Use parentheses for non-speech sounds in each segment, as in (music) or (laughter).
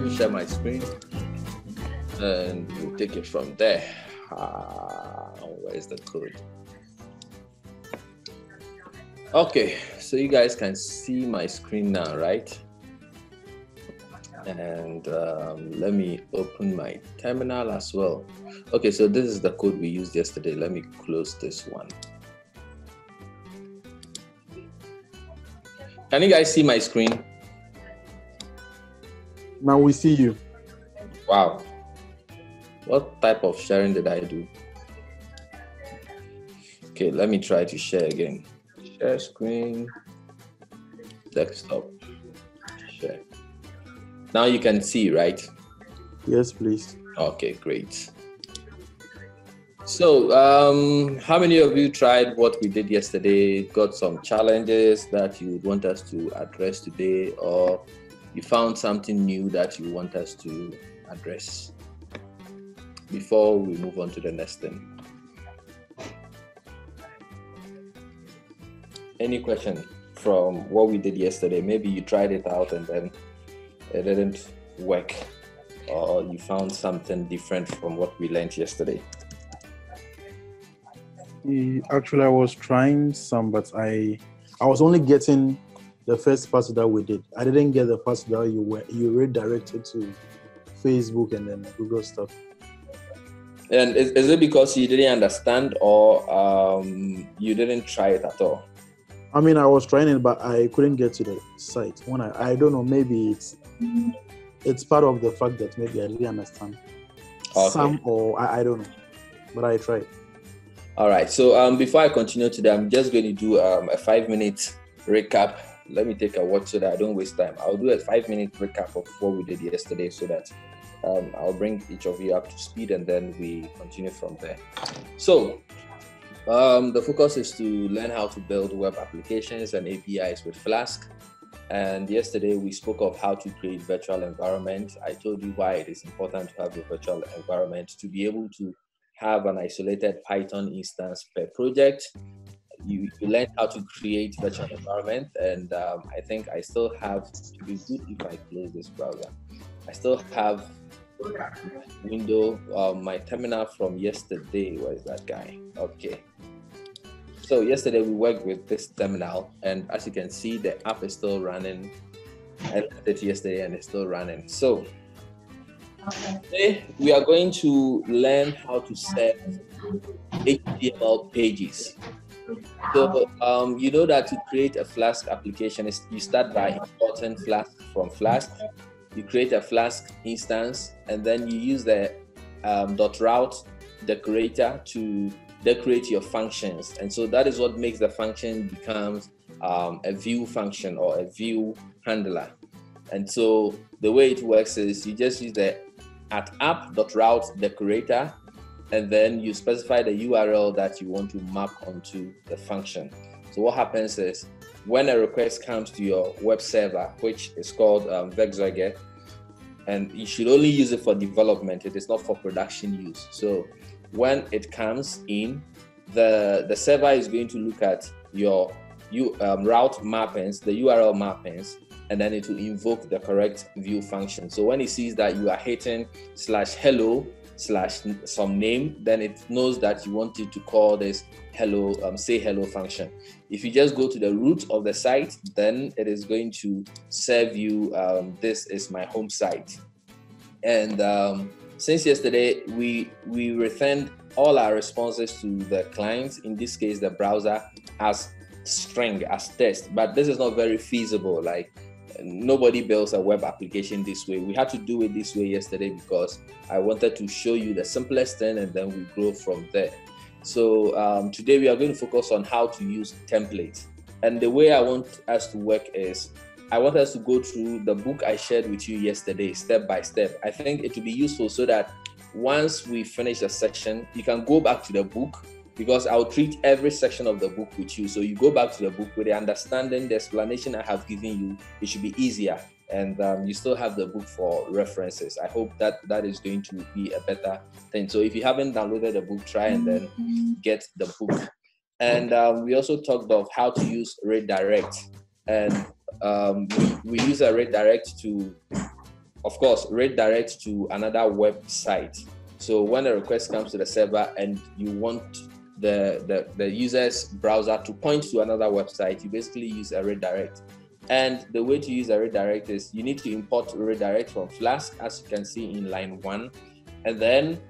going to share my screen and we'll take it from there. Uh, where's the code? Okay, so you guys can see my screen now, right? And um, let me open my terminal as well. Okay, so this is the code we used yesterday. Let me close this one. Can you guys see my screen? Now we see you. Wow. What type of sharing did I do? Okay, let me try to share again. Share screen, desktop, share. Now you can see, right? Yes, please. Okay, great. So, um, how many of you tried what we did yesterday? Got some challenges that you would want us to address today, or you found something new that you want us to address before we move on to the next thing? Any question from what we did yesterday? Maybe you tried it out and then it didn't work, or you found something different from what we learned yesterday. Actually, I was trying some, but I I was only getting the first part that we did. I didn't get the part that you were you redirected to Facebook and then Google stuff. And is, is it because you didn't understand or um, you didn't try it at all? I mean, I was trying it, but I couldn't get to the site. When I, I don't know, maybe it's it's part of the fact that maybe I didn't understand okay. some or I, I don't know, but I tried. All right. So um, before I continue today, I'm just going to do um, a five minute recap. Let me take a watch so that I don't waste time. I'll do a five minute recap of what we did yesterday so that um, I'll bring each of you up to speed and then we continue from there. So, um, the focus is to learn how to build web applications and APIs with Flask. And yesterday we spoke of how to create virtual environment. I told you why it is important to have a virtual environment to be able to have an isolated Python instance per project. You, you learn how to create virtual environment, and um, I think I still have to be good if I close this browser. I still have window, uh, my terminal from yesterday. Where is that guy? Okay. So yesterday we worked with this terminal, and as you can see, the app is still running. I left it yesterday, and it's still running. So today we are going to learn how to set HTML pages. So um, you know that to create a Flask application, you start by importing Flask from Flask you create a Flask instance, and then you use the um, .route decorator to decorate your functions. And so that is what makes the function becomes um, a view function or a view handler. And so the way it works is you just use the at app.route decorator and then you specify the URL that you want to map onto the function. So what happens is when a request comes to your web server, which is called um, and you should only use it for development. It is not for production use. So when it comes in, the the server is going to look at your you um, route mappings, the URL mappings, and then it will invoke the correct view function. So when it sees that you are hitting slash hello slash some name, then it knows that you want it to call this hello, um, say hello function. If you just go to the root of the site, then it is going to serve you, um, this is my home site. And um, since yesterday, we, we returned all our responses to the clients, in this case, the browser, as string, as test, but this is not very feasible. Like nobody builds a web application this way. We had to do it this way yesterday because I wanted to show you the simplest thing and then we grow from there. So um, today we are going to focus on how to use templates. And the way I want us to work is I want us to go through the book I shared with you yesterday, step by step. I think it will be useful so that once we finish a section, you can go back to the book because I'll treat every section of the book with you. So you go back to the book with the understanding, the explanation I have given you, it should be easier. And um, you still have the book for references. I hope that that is going to be a better thing. So if you haven't downloaded the book, try and then mm-hmm. get the book. And um, we also talked of how to use redirect. And um, we, we use a redirect to of course, redirect to another website. So when a request comes to the server and you want the, the, the user's browser to point to another website, you basically use a redirect. And the way to use a redirect is you need to import redirect from Flask, as you can see in line one. And then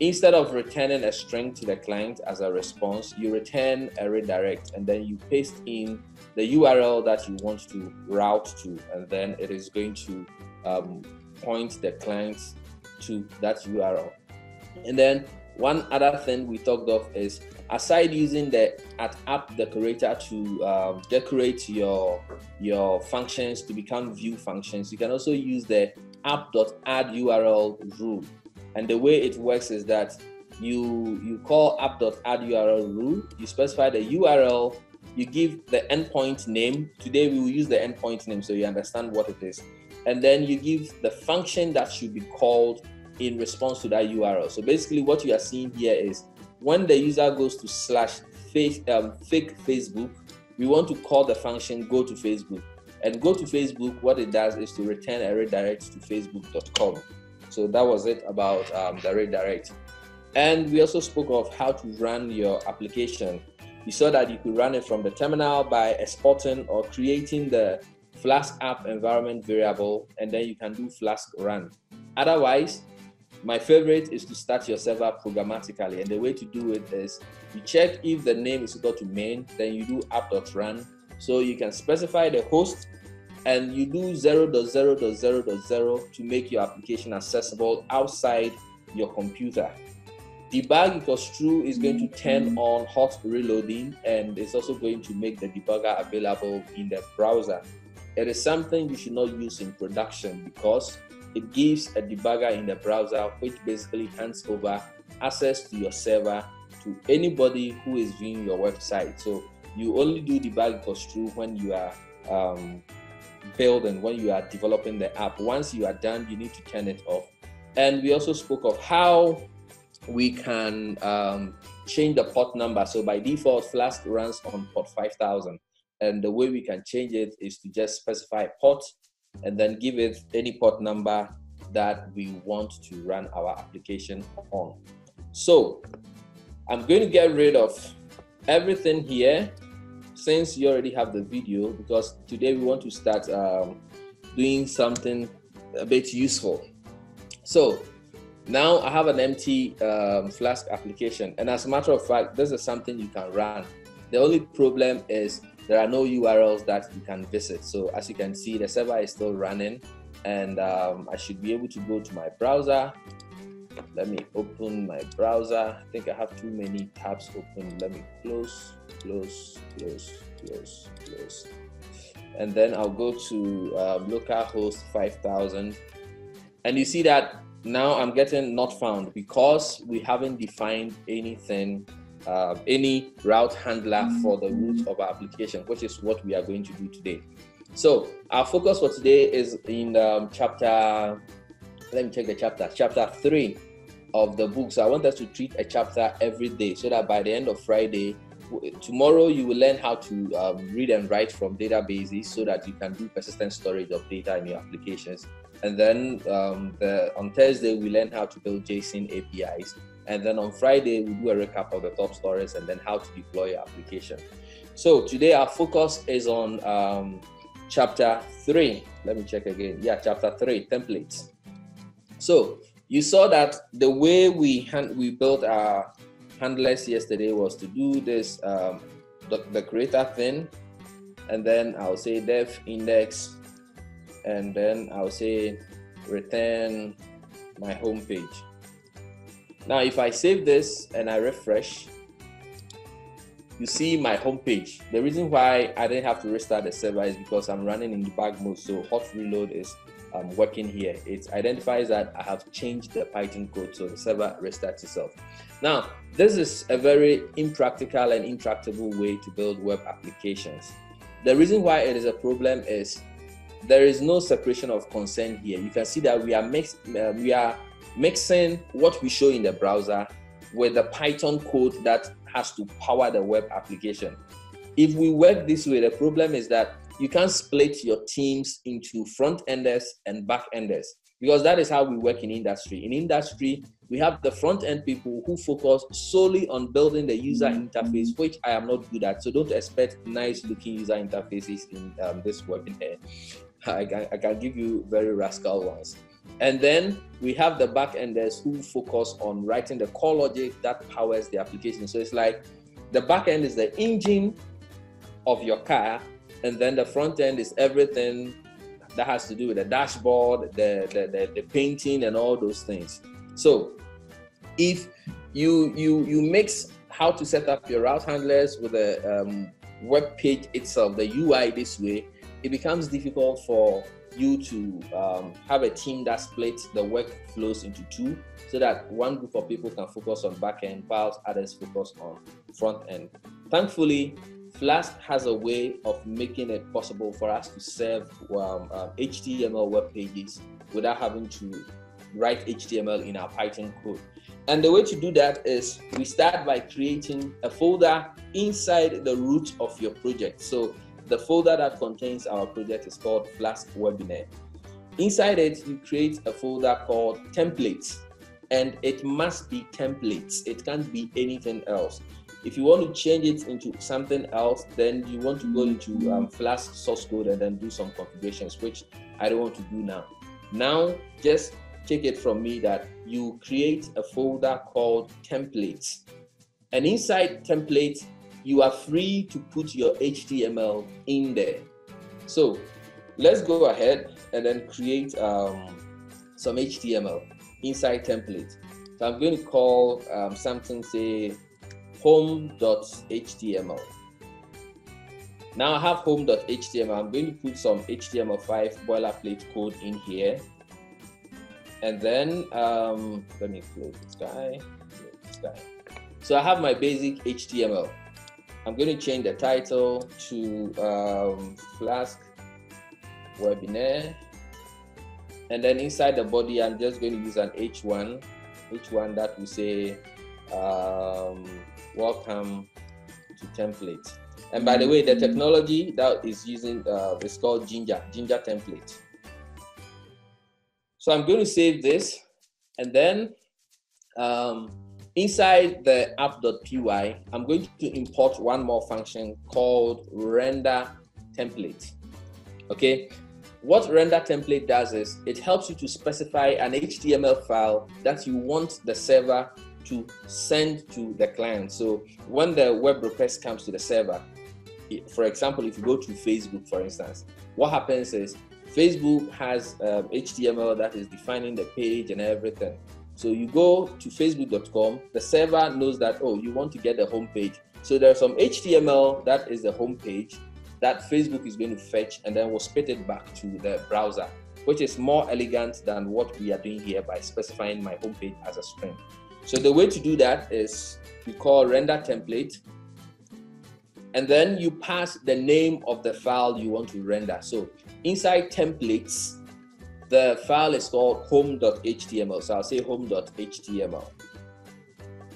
instead of returning a string to the client as a response, you return a redirect and then you paste in the URL that you want to route to, and then it is going to um, point the client to that URL. And then one other thing we talked of is aside using the at app decorator to um, decorate your your functions to become view functions, you can also use the app.add URL rule. And the way it works is that you you call app.add URL rule, you specify the URL, you give the endpoint name. Today we will use the endpoint name so you understand what it is. And then you give the function that should be called in response to that URL. So basically, what you are seeing here is when the user goes to slash um, fake Facebook, we want to call the function go to Facebook. And go to Facebook, what it does is to return a redirect to facebook.com. So that was it about um, the redirect. And we also spoke of how to run your application. You saw that you could run it from the terminal by exporting or creating the Flask app environment variable, and then you can do Flask run. Otherwise, my favorite is to start your server programmatically. And the way to do it is you check if the name is equal to main, then you do app.run. So you can specify the host and you do 0.0.0.0 to make your application accessible outside your computer. Debug equals true is going to turn mm-hmm. on hot reloading and it's also going to make the debugger available in the browser. It is something you should not use in production because it gives a debugger in the browser which basically hands over access to your server to anybody who is viewing your website. So you only do debug equals true when you are um, building, when you are developing the app. Once you are done, you need to turn it off. And we also spoke of how we can um, change the port number. So by default, Flask runs on port 5000. And the way we can change it is to just specify port and then give it any port number that we want to run our application on. So I'm going to get rid of everything here since you already have the video because today we want to start um, doing something a bit useful. So now I have an empty um, Flask application and as a matter of fact, this is something you can run. The only problem is there are no URLs that you can visit. So as you can see, the server is still running and um, I should be able to go to my browser. Let me open my browser. I think I have too many tabs open. Let me close, close, close, close, close. And then I'll go to um, localhost 5000. And you see that now I'm getting not found because we haven't defined anything uh, any route handler for the root of our application, which is what we are going to do today. So our focus for today is in um, chapter, let me check the chapter, chapter three of the book. So I want us to treat a chapter every day so that by the end of Friday, tomorrow you will learn how to um, read and write from databases so that you can do persistent storage of data in your applications. And then um, the, on Thursday, we learn how to build JSON APIs. And then on Friday, we do a recap of the top stories and then how to deploy your application. So today our focus is on um, chapter three. Let me check again. Yeah, chapter three, templates. So you saw that the way we hand, we built our handlers yesterday was to do this um, the, the creator thing, and then I'll say def index, and then I'll say return my home page. Now, if I save this and I refresh, you see my homepage. The reason why I didn't have to restart the server is because I'm running in debug mode. So hot reload is um, working here. It identifies that I have changed the Python code, so the server restarts itself. Now, this is a very impractical and intractable way to build web applications. The reason why it is a problem is there is no separation of concern here. You can see that we are mixed, uh, we are mixing what we show in the browser with the Python code that has to power the web application. If we work this way, the problem is that you can't split your teams into front enders and back enders. because that is how we work in industry. In industry, we have the front end people who focus solely on building the user interface, which I am not good at. So don't expect nice looking user interfaces in um, this webinar. (laughs) I can, I can give you very rascal ones. And then we have the backenders who focus on writing the core logic that powers the application. So it's like the back end is the engine of your car, and then the front end is everything that has to do with the dashboard, the, the, the, the painting, and all those things. So if you you you mix how to set up your route handlers with the um, web page itself, the UI this way, it becomes difficult for you to um, have a team that splits the workflows into two so that one group of people can focus on back end whilst others focus on front end. Thankfully, Flask has a way of making it possible for us to serve um, um, HTML web pages without having to write HTML in our Python code. And the way to do that is we start by creating a folder inside the root of your project. So the folder that contains our project is called Flask Webinar. Inside it, you create a folder called templates, and it must be templates. It can't be anything else. If you want to change it into something else, then you want to go into um, Flask source code and then do some configurations, which I don't want to do now. Now, just take it from me that you create a folder called templates. And inside templates, you are free to put your HTML in there. So let's go ahead and then create um, some HTML inside template. So I'm going to call um, something, say, home.html. Now I have home.html. I'm going to put some HTML5 boilerplate code in here. And then um, let me close this guy. This guy. So I have my basic HTML. I'm going to change the title to um, Flask Webinar. And then inside the body, I'm just going to use an H1, H1 that will say, um, welcome to template. And by the way, the technology that is using uh, is called Jinja, Jinja template. So I'm going to save this and then um, Inside the app.py, I'm going to import one more function called render template. Okay, what render template does is it helps you to specify an HTML file that you want the server to send to the client. So when the web request comes to the server, for example, if you go to Facebook, for instance, what happens is Facebook has um, HTML that is defining the page and everything. So you go to facebook.com, the server knows that, oh, you want to get the homepage. So there's some HTML that is the homepage that Facebook is going to fetch and then will spit it back to the browser, which is more elegant than what we are doing here by specifying my homepage as a string. So the way to do that is you call render template and then you pass the name of the file you want to render. So inside templates, the file is called home.html. So I'll say home.html.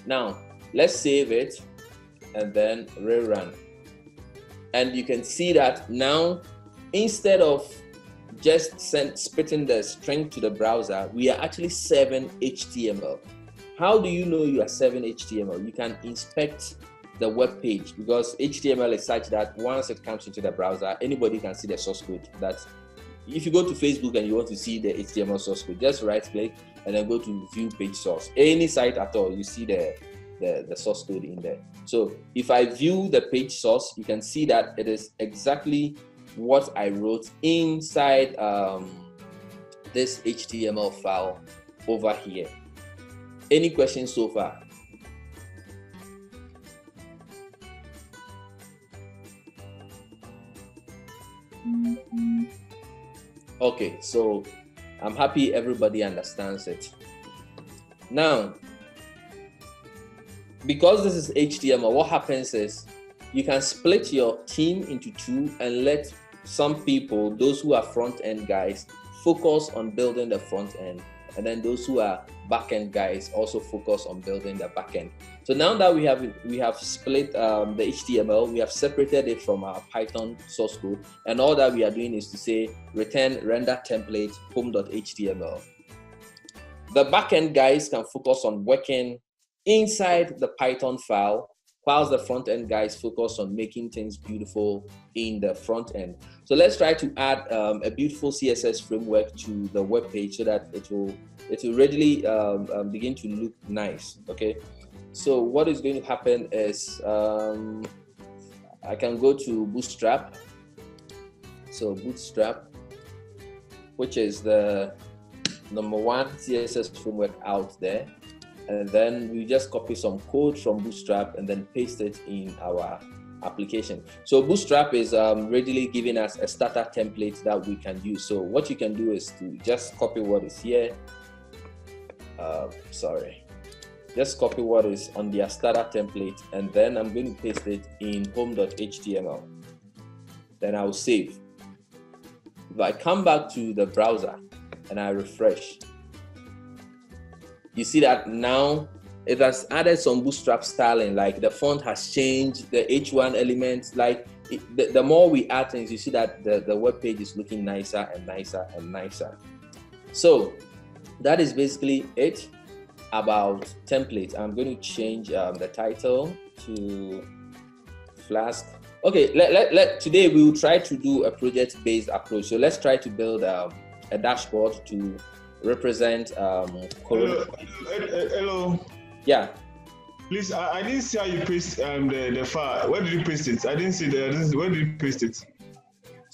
Now, let's save it and then rerun. And you can see that now, instead of just send, spitting the string to the browser, we are actually serving HTML. How do you know you are serving HTML? You can inspect the web page because HTML is such that once it comes into the browser, anybody can see the source code that if you go to Facebook and you want to see the HTML source code, just right click and then go to view page source. Any site at all, you see the, the, the source code in there. So if I view the page source, you can see that it is exactly what I wrote inside um, this HTML file over here. Any questions so far? Mm-hmm. Okay, so I'm happy everybody understands it. Now, because this is HTML, what happens is you can split your team into two and let some people, those who are front end guys, focus on building the front end and then those who are backend guys also focus on building the backend. So now that we have we have split um, the HTML, we have separated it from our Python source code, and all that we are doing is to say return render template home.html. the backend guys can focus on working inside the Python file, whilst the front end guys focus on making things beautiful in the front end. So let's try to add um, a beautiful CSS framework to the web page so that it will it will readily um, um, begin to look nice. Okay. So what is going to happen is um, I can go to Bootstrap. So Bootstrap, which is the number one CSS framework out there. And then we just copy some code from Bootstrap and then paste it in our application. So Bootstrap is um, readily giving us a starter template that we can use. So what you can do is to just copy what is here. Uh, sorry. Just copy what is on the starter template and then I'm going to paste it in home.html. Then I'll save. If I come back to the browser, and I refresh, you see that now it has added some bootstrap styling, like the font has changed, the H1 elements, like it, the, the, more we add things, you see that the, the web page is looking nicer and nicer and nicer. So that is basically it about templates. I'm going to change um, the title to Flask. Okay, let, let, let, today we will try to do a project-based approach. So let's try to build um, a dashboard to represent um, hello, hello, Yeah. Please, I, I, didn't see how you paste um, the, the file. Where did you paste it? I didn't see the. Where did you paste it?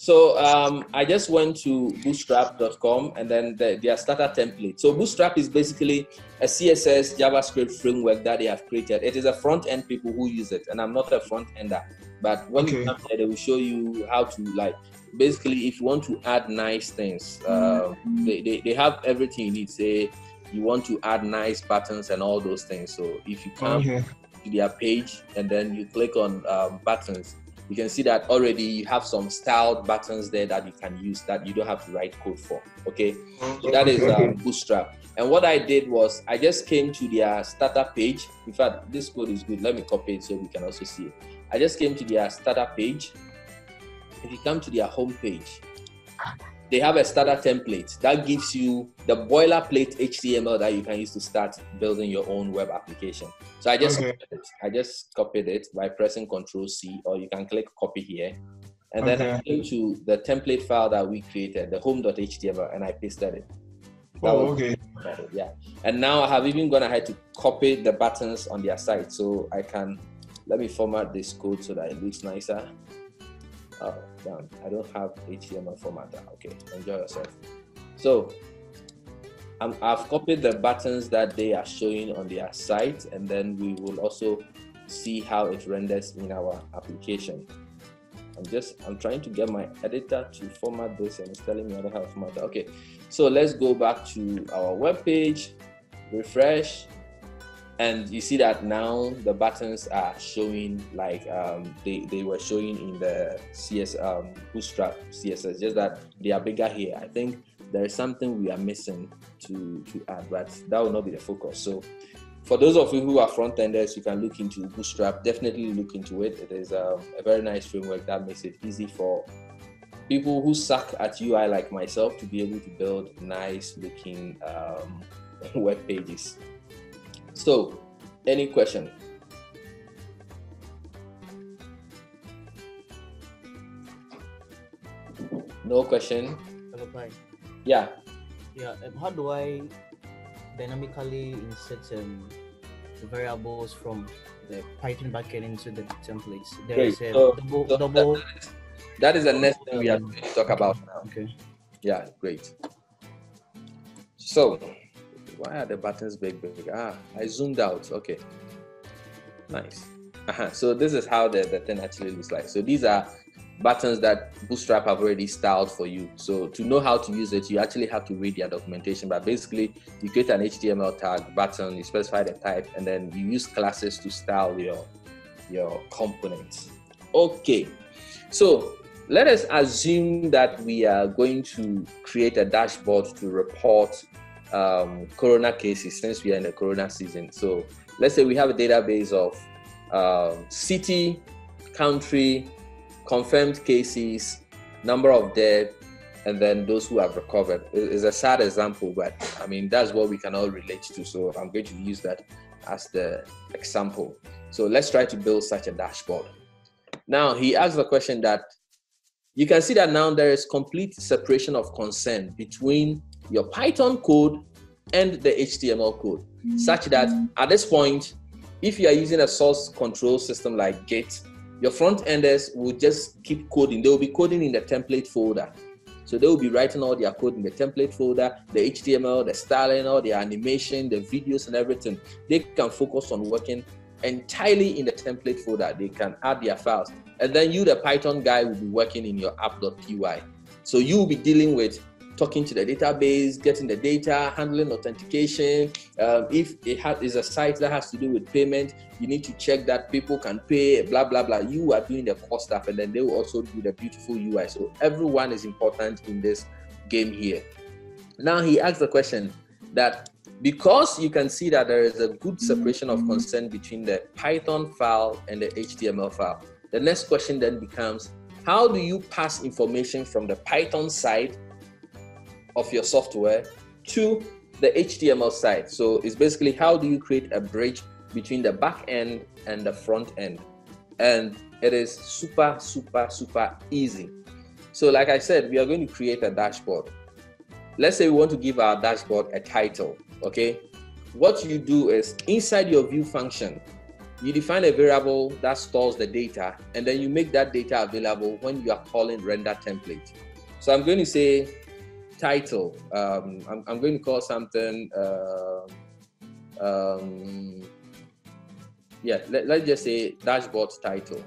So um, I just went to bootstrap.com and then the, their starter template. So Bootstrap is basically a CSS JavaScript framework that they have created. It is a front end people who use it, and I'm not a front ender. But when okay. you come there, they will show you how to like basically if you want to add nice things uh, they, they, they have everything you need. Say you want to add nice buttons and all those things. So if you come okay. to their page and then you click on um, buttons you can see that already you have some styled buttons there that you can use that you don't have to write code for. Okay? So that is um, bootstrap. And what i did was i just came to their starter page. In fact this code is good. Let me copy it so we can also see it. I just came to their starter page if you come to their homepage, they have a starter template that gives you the boilerplate HTML that you can use to start building your own web application. So I just okay. I just copied it by pressing Control C, or you can click copy here, and then okay. I came to the template file that we created, the home.html, and I pasted it. That oh, okay. Yeah, and now I have even gone ahead to copy the buttons on their site, so I can let me format this code so that it looks nicer. Oh, damn, I don't have HTML formatter. Uh, okay, enjoy yourself. So um, i have copied the buttons that they are showing on their site, and then we will also see how it renders in our application. I'm just I'm trying to get my editor to format this and it's telling me how to format that. Okay, so let's go back to our web page, refresh, and you see that now the buttons are showing like um, they, they were showing in the CS um, Bootstrap CSS, just that they are bigger here. I think there is something we are missing to, to add, but that will not be the focus. So for those of you who are front enders, you can look into Bootstrap. Definitely look into it. It is um, a very nice framework that makes it easy for people who suck at UI like myself to be able to build nice looking um, (laughs) web pages. So, any question? No question. Hello, Yeah. Yeah. Um, how do I dynamically insert um, variables from the Python backend into the templates? There Great. is a so, double. So double that, is, that is the next thing we are going to talk about now. Okay. Yeah. Great. So why are the buttons big, big? Ah, I zoomed out. Okay. Nice. Uh-huh. So this is how the, the thing actually looks like. So these are buttons that Bootstrap have already styled for you. So to know how to use it, you actually have to read their documentation. But basically, you create an HTML tag button, you specify the type, and then you use classes to style your your components. Okay. So let us assume that we are going to create a dashboard to report um, corona cases since we are in the corona season. So let's say we have a database of um, city, country, confirmed cases, number of dead, and then those who have recovered. It's a sad example, but I mean, that's what we can all relate to. So I'm going to use that as the example. So let's try to build such a dashboard. Now, he asked the question that you can see that now there is complete separation of concern between your Python code and the HTML code, such that mm. at this point, if you are using a source control system like Git, your front enders will just keep coding. They will be coding in the template folder. So they will be writing all their code in the template folder, the HTML, the styling, all the animation, the videos, and everything. They can focus on working entirely in the template folder. They can add their files. And then you, the Python guy, will be working in your app.py. So you will be dealing with talking to the database, getting the data, handling authentication. Um, if it has, is a site that has to do with payment, you need to check that people can pay, blah, blah, blah. You are doing the core stuff, and then they will also do the beautiful UI. So everyone is important in this game here. Now he asks the question that because you can see that there is a good separation of concern between the Python file and the HTML file, the next question then becomes how do you pass information from the Python side of your software to the HTML side. So it's basically how do you create a bridge between the back end and the front end. And it is super, super, super easy. So, like I said, we are going to create a dashboard. Let's say we want to give our dashboard a title. Okay. What you do is inside your view function, you define a variable that stores the data, and then you make that data available when you are calling render template. So I'm going to say title. Um, I'm, I'm, going to call something. Uh, um, yeah, let, let's just say dashboard title.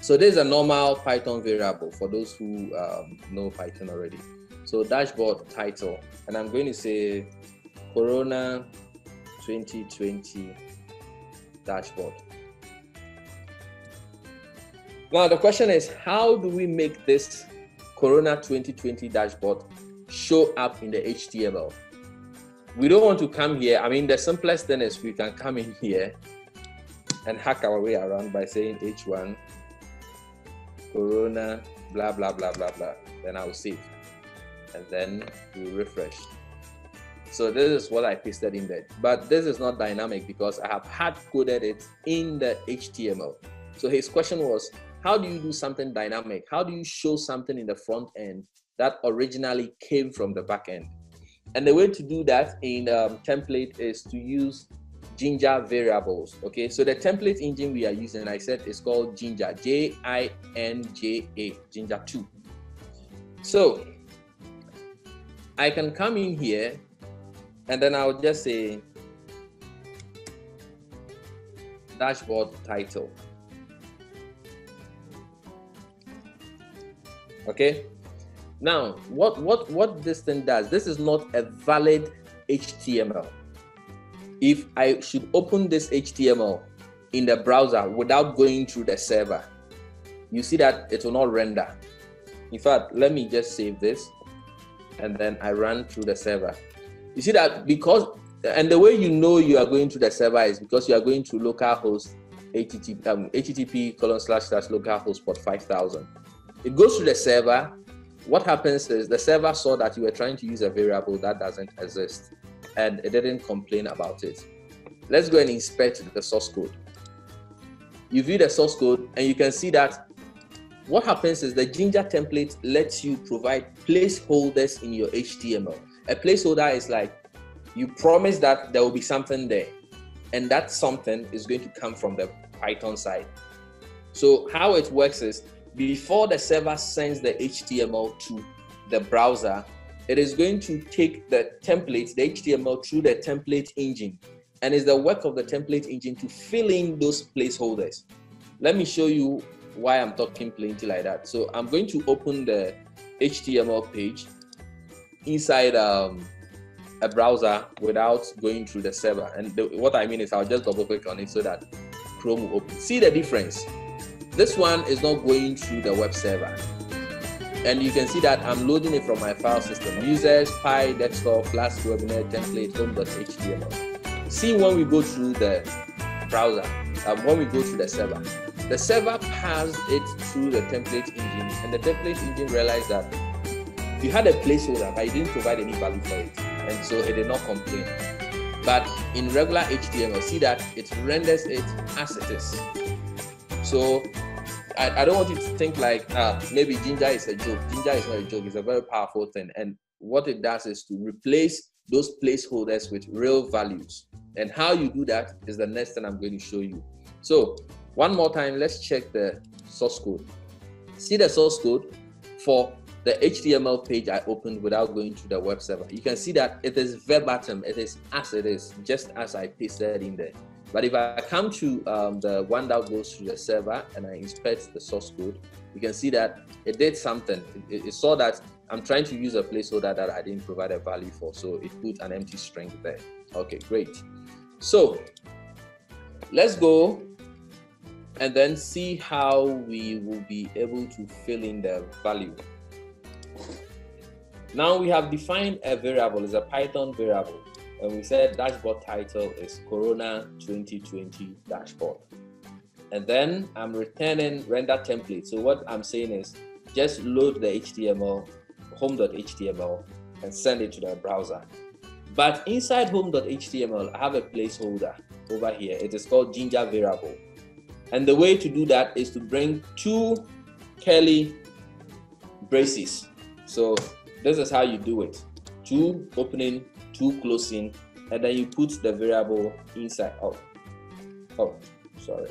So this is a normal Python variable for those who um, know Python already. So dashboard title, and I'm going to say Corona 2020 dashboard. Now the question is, how do we make this Corona 2020 dashboard show up in the HTML. We don't want to come here. I mean, the simplest thing is we can come in here and hack our way around by saying H1 Corona blah blah blah blah blah. Then I'll save. And then we refresh. So this is what I pasted in there. But this is not dynamic because I have hard coded it in the HTML. So his question was, how do you do something dynamic? How do you show something in the front end that originally came from the back end? And the way to do that in um, template is to use Jinja variables. Okay, so the template engine we are using, I said, is called Jinja, J I N J A, Jinja 2. So I can come in here and then I'll just say dashboard title. Okay. Now, what what what this thing does? This is not a valid HTML. If I should open this HTML in the browser without going through the server, you see that it will not render. In fact, let me just save this and then I run through the server. You see that because and the way you know you are going through the server is because you are going to localhost http um, http colon slash slash localhost port 5000 it goes to the server. What happens is the server saw that you were trying to use a variable that doesn't exist and it didn't complain about it. Let's go and inspect the source code. You view the source code and you can see that what happens is the Jinja template lets you provide placeholders in your HTML. A placeholder is like you promise that there will be something there, and that something is going to come from the Python side. So, how it works is before the server sends the HTML to the browser, it is going to take the template, the HTML, through the template engine. And it's the work of the template engine to fill in those placeholders. Let me show you why I'm talking plenty like that. So I'm going to open the HTML page inside um, a browser without going through the server. And the, what I mean is I'll just double click on it so that Chrome will open. See the difference? This one is not going through the web server. And you can see that I'm loading it from my file system. Users, Pi, desktop, class, webinar, template, home.html. See when we go through the browser, um, when we go to the server. the server passed it through the template engine, and the template engine realized that you had a placeholder, but you didn't provide any value for it, and so it did not complain. But in regular HTML, see that it renders it as it is. So I, I don't want you to think like uh, maybe Jinja is a joke. Jinja is not a joke. It's a very powerful thing, and what it does is to replace those placeholders with real values. And how you do that is the next thing I'm going to show you. So one more time, let's check the source code. See the source code for the HTML page I opened without going to the web server. You can see that it is verbatim, it is as it is, just as I pasted in there. But if I come to um, the one that goes to the server and I inspect the source code, you can see that it did something. It, it saw that I'm trying to use a placeholder that I didn't provide a value for, so it put an empty string there. Okay, great. So let's go and then see how we will be able to fill in the value. Now we have defined a variable, it's a Python variable, and we said dashboard title is Corona 2020 dashboard. And then I'm returning render template. So what I'm saying is just load the HTML, home.html, and send it to the browser. But inside home.html, I have a placeholder over here. It is called Jinja variable. And the way to do that is to bring two curly braces. So this is how you do it. Two opening, two closing, and then you put the variable inside. Oh, oh, sorry.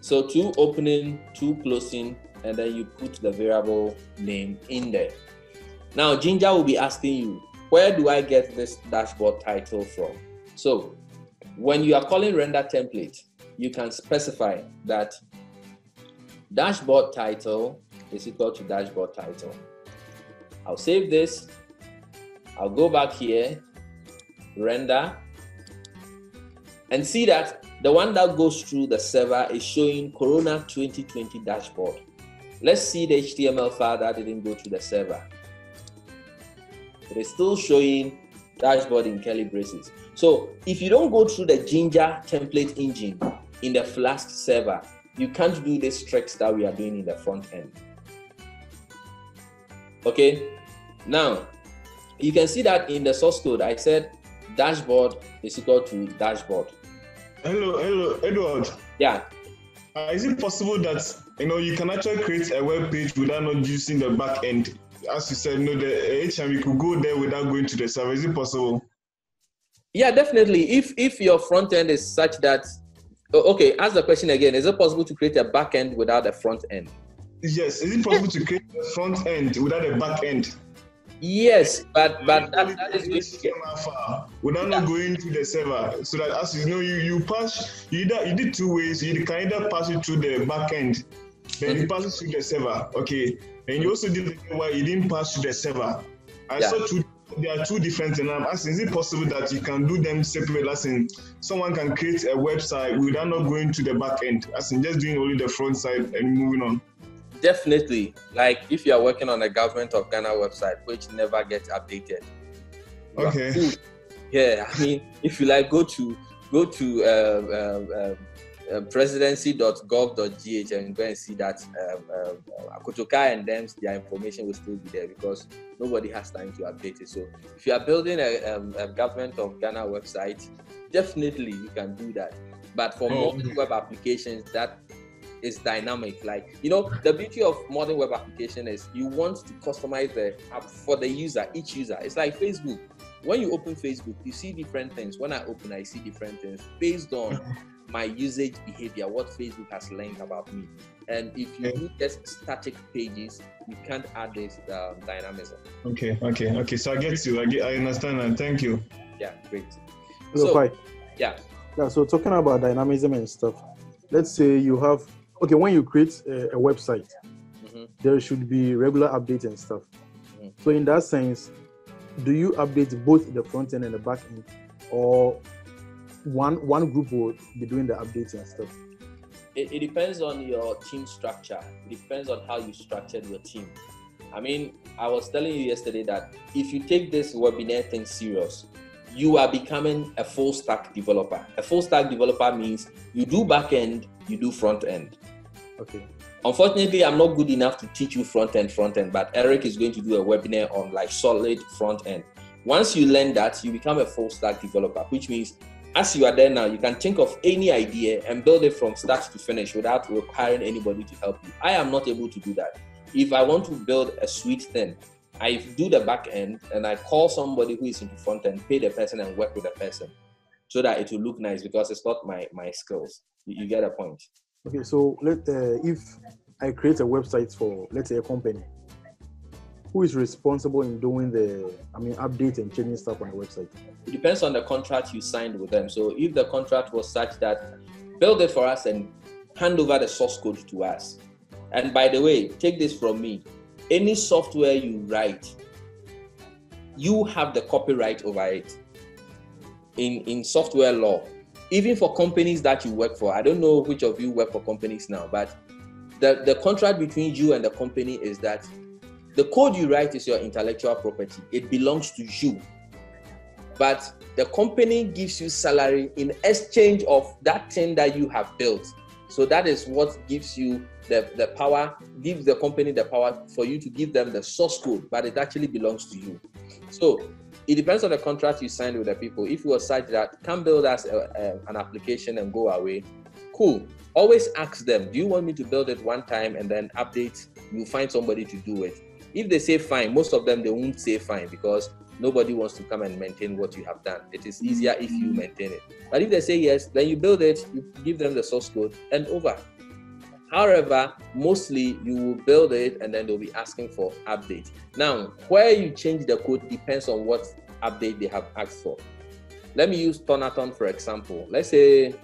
So two opening, two closing, and then you put the variable name in there. Now Jinja will be asking you, where do I get this dashboard title from? So when you are calling render template, you can specify that dashboard title is equal to dashboard title. I'll save this. I'll go back here, render, and see that the one that goes through the server is showing Corona 2020 dashboard. Let's see the HTML file that didn't go to the server. It is still showing dashboard in curly braces. So if you don't go through the Jinja template engine, in the Flask server, you can't do these tricks that we are doing in the front end. Okay, now you can see that in the source code, I said dashboard is equal to dashboard. Hello, hello, Edward. Yeah. Uh, is it possible that you know you can actually create a web page without not using the back end? As you said, no, the HM you could go there without going to the server. Is it possible? Yeah, definitely. If if your front end is such that okay, ask the question again. Is it possible to create a back end without a front end? Yes. Is it possible to create a front end without a back end? Yes, but but that, that is without yeah. not going to the server. So that as you know, you you pass you either you did two ways. You can either pass it through the back end, then mm-hmm. you pass it through the server. Okay, and you also did why you didn't pass through the server. I yeah. saw two there are two different and I'm asking, is it possible that you can do them separate? As in, someone can create a website without not going to the back end, as in just doing only the front side and moving on. Definitely. Like if you are working on a government of Ghana website, which never gets updated. Okay. Yeah, I mean, if you like, go to go to uh, um, uh, presidency.gov.gh and go and see that um, um, Akotoka and them, their information will still be there because nobody has time to update it. So if you are building a, um, a government of Ghana website, definitely you can do that. But for oh. modern web applications, that is dynamic. Like you know, the beauty of modern web application is you want to customize the app for the user, each user. It's like Facebook. When you open Facebook, you see different things. When I open, I see different things based on (laughs) my usage behavior, what Facebook has learned about me. And if you do just static pages, you can't add this um, dynamism. Okay, okay, okay. So I get you. I get, I understand, and thank you. Yeah, great. So, so yeah. Yeah. So talking about dynamism and stuff, let's say you have okay when you create a, a website, mm-hmm. there should be regular updates and stuff. Mm-hmm. So in that sense, do you update both the front end and the back end, or one one group will be doing the updates and stuff? It, it depends on your team structure. It depends on how you structured your team. I mean, I was telling you yesterday that if you take this webinar thing serious, you are becoming a full stack developer. A full stack developer means you do back end, you do front end. Okay. Unfortunately, I'm not good enough to teach you front end, front end, but Eric is going to do a webinar on like solid front end. Once you learn that, you become a full stack developer, which means as you are there now, you can think of any idea and build it from start to finish without requiring anybody to help you. I am not able to do that. If I want to build a sweet thing, I do the back end and I call somebody who is into front end, pay the person and work with the person so that it will look nice because it's not my my skills. You, you get a point. Okay, so let uh, if I create a website for let's say a company, who is responsible in doing the I mean update and changing stuff on the website? It depends on the contract you signed with them. So if the contract was such that build it for us and hand over the source code to us. And by the way, take this from me. Any software you write, you have the copyright over it. In in software law, even for companies that you work for, I don't know which of you work for companies now, but the, the contract between you and the company is that the code you write is your intellectual property. It belongs to you. But the company gives you salary in exchange of that thing that you have built. So that is what gives you the, the power, gives the company the power for you to give them the source code, but it actually belongs to you. So it depends on the contract you signed with the people. If you are such that can build us a, a, an application and go away, cool. Always ask them, do you want me to build it one time and then update? You find somebody to do it. If they say fine, most of them they won't say fine because nobody wants to come and maintain what you have done. It is easier if you maintain it. But if they say yes, then you build it, you give them the source code, and over. However, mostly you will build it and then they'll be asking for update. Now, where you change the code depends on what update they have asked for. Let me use Tonaton for example. Let's say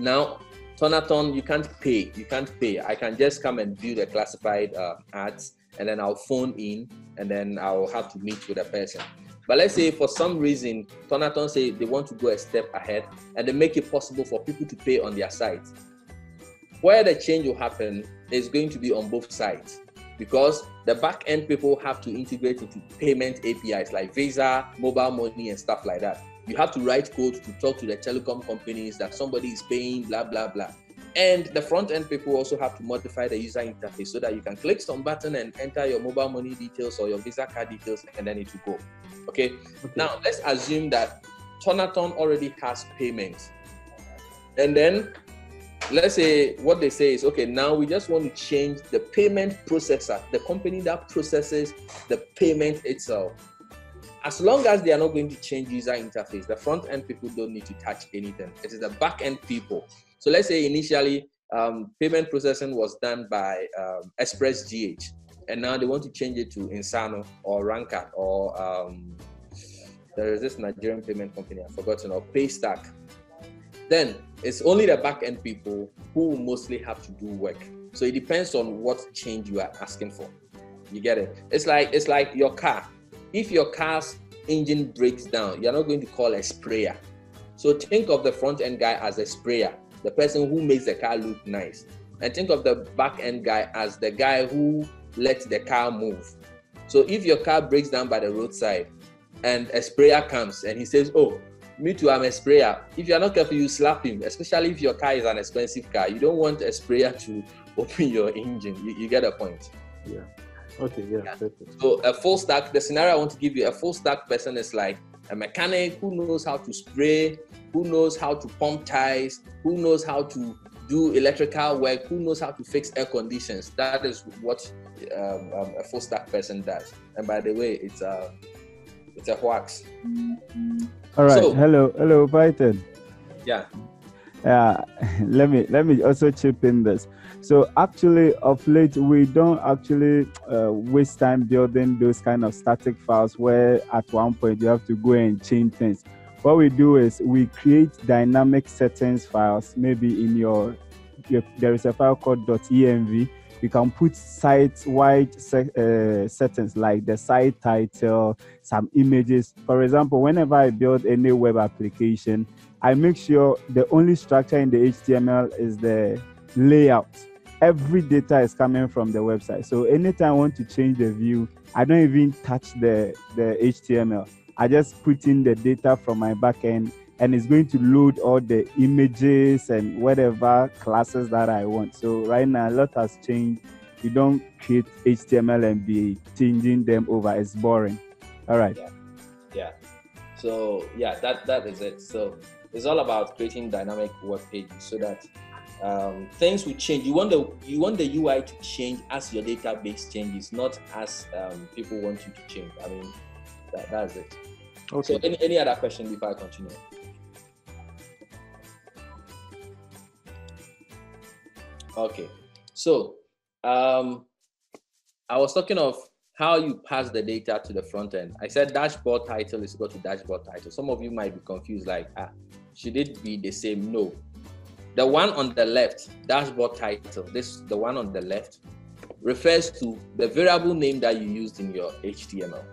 now Tonaton, you can't pay. You can't pay. I can just come and view the classified uh, ads and then I'll phone in and then I'll have to meet with a person. But let's say for some reason, Tonaton say they want to go a step ahead and they make it possible for people to pay on their site where the change will happen is going to be on both sides because the back end people have to integrate into payment APIs like Visa, mobile money, and stuff like that. You have to write code to talk to the telecom companies that somebody is paying, blah, blah, blah. And the front end people also have to modify the user interface so that you can click some button and enter your mobile money details or your Visa card details, and then it will go. Okay. okay. Now let's assume that Tonaton already has payments. And then let's say what they say is okay now we just want to change the payment processor the company that processes the payment itself. As long as they are not going to change user interface the front end people don't need to touch anything. It is the back end people. So let's say initially um, payment processing was done by um, express gh and now they want to change it to insano or ranka or um, there is this nigerian payment company i've forgotten or paystack. Then it's only the back end people who mostly have to do work. So it depends on what change you are asking for. You get it? It's like it's like your car. If your car's engine breaks down, you're not going to call a sprayer. So think of the front end guy as a sprayer, the person who makes the car look nice. And think of the back end guy as the guy who lets the car move. So if your car breaks down by the roadside and a sprayer comes and he says, Oh, me too, I'm a sprayer. If you're not careful, you slap him, especially if your car is an expensive car. You don't want a sprayer to (laughs) open your engine. You, you get a point. Yeah. Okay, yeah, yeah. So a full stack, the scenario I want to give you, a full stack person is like a mechanic who knows how to spray, who knows how to pump tires, who knows how to do electrical work, who knows how to fix air conditions. That is what um, um, a full stack person does. And by the way, it's a it's a hoax. All right. So, hello, hello, Python. Yeah. Yeah. (laughs) let me let me also chip in this. So actually, of late, we don't actually uh, waste time building those kind of static files where at one point you have to go and change things. What we do is we create dynamic settings files. Maybe in your, your there is a file called .env you can put site-wide uh, settings like the site title, some images. For example, whenever I build any web application, I make sure the only structure in the HTML is the layout. Every data is coming from the website. So anytime I want to change the view, I don't even touch the, the HTML. I just put in the data from my backend and it's going to load all the images and whatever classes that I want. So right now, a lot has changed. You don't create HTML and be changing them over. It's boring. All right. Yeah. yeah. So yeah, that that is it. So it's all about creating dynamic web pages so that um, things will change. You want the you want the UI to change as your database changes, not as um, people want you to change. I mean, that, that's it. Okay. So any, any other question before I continue? Okay. So um, I was talking of how you pass the data to the front end. I said dashboard title is equal to dashboard title. Some of you might be confused, like, ah, should it be the same? No. The one on the left, dashboard title, this the one on the left, refers to the variable name that you used in your HTML.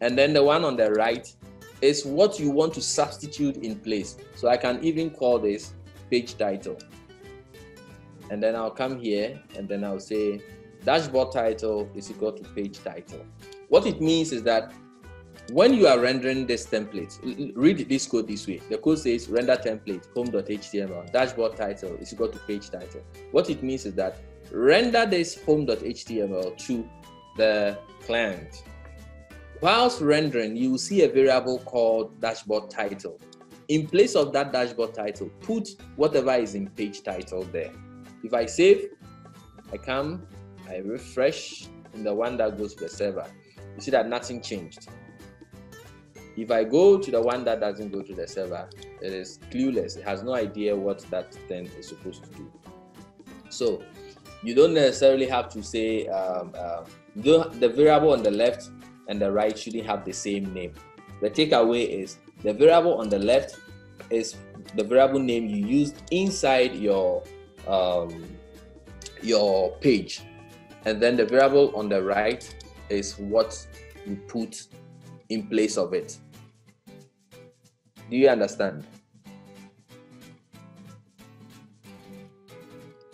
And then the one on the right is what you want to substitute in place. So I can even call this page title. And then I'll come here and then I'll say dashboard title is equal to page title. What it means is that when you are rendering this template, read this code this way. The code says render template home.html dashboard title is equal to page title. What it means is that render this home.html to the client. Whilst rendering, you will see a variable called dashboard title. In place of that dashboard title, put whatever is in page title there. If I save, I come, I refresh in the one that goes to the server. You see that nothing changed. If I go to the one that doesn't go to the server, it is clueless. It has no idea what that thing is supposed to do. So you don't necessarily have to say um, uh, the variable on the left and the right shouldn't have the same name. The takeaway is the variable on the left is the variable name you used inside your um, your page, and then the variable on the right is what you put in place of it. Do you understand?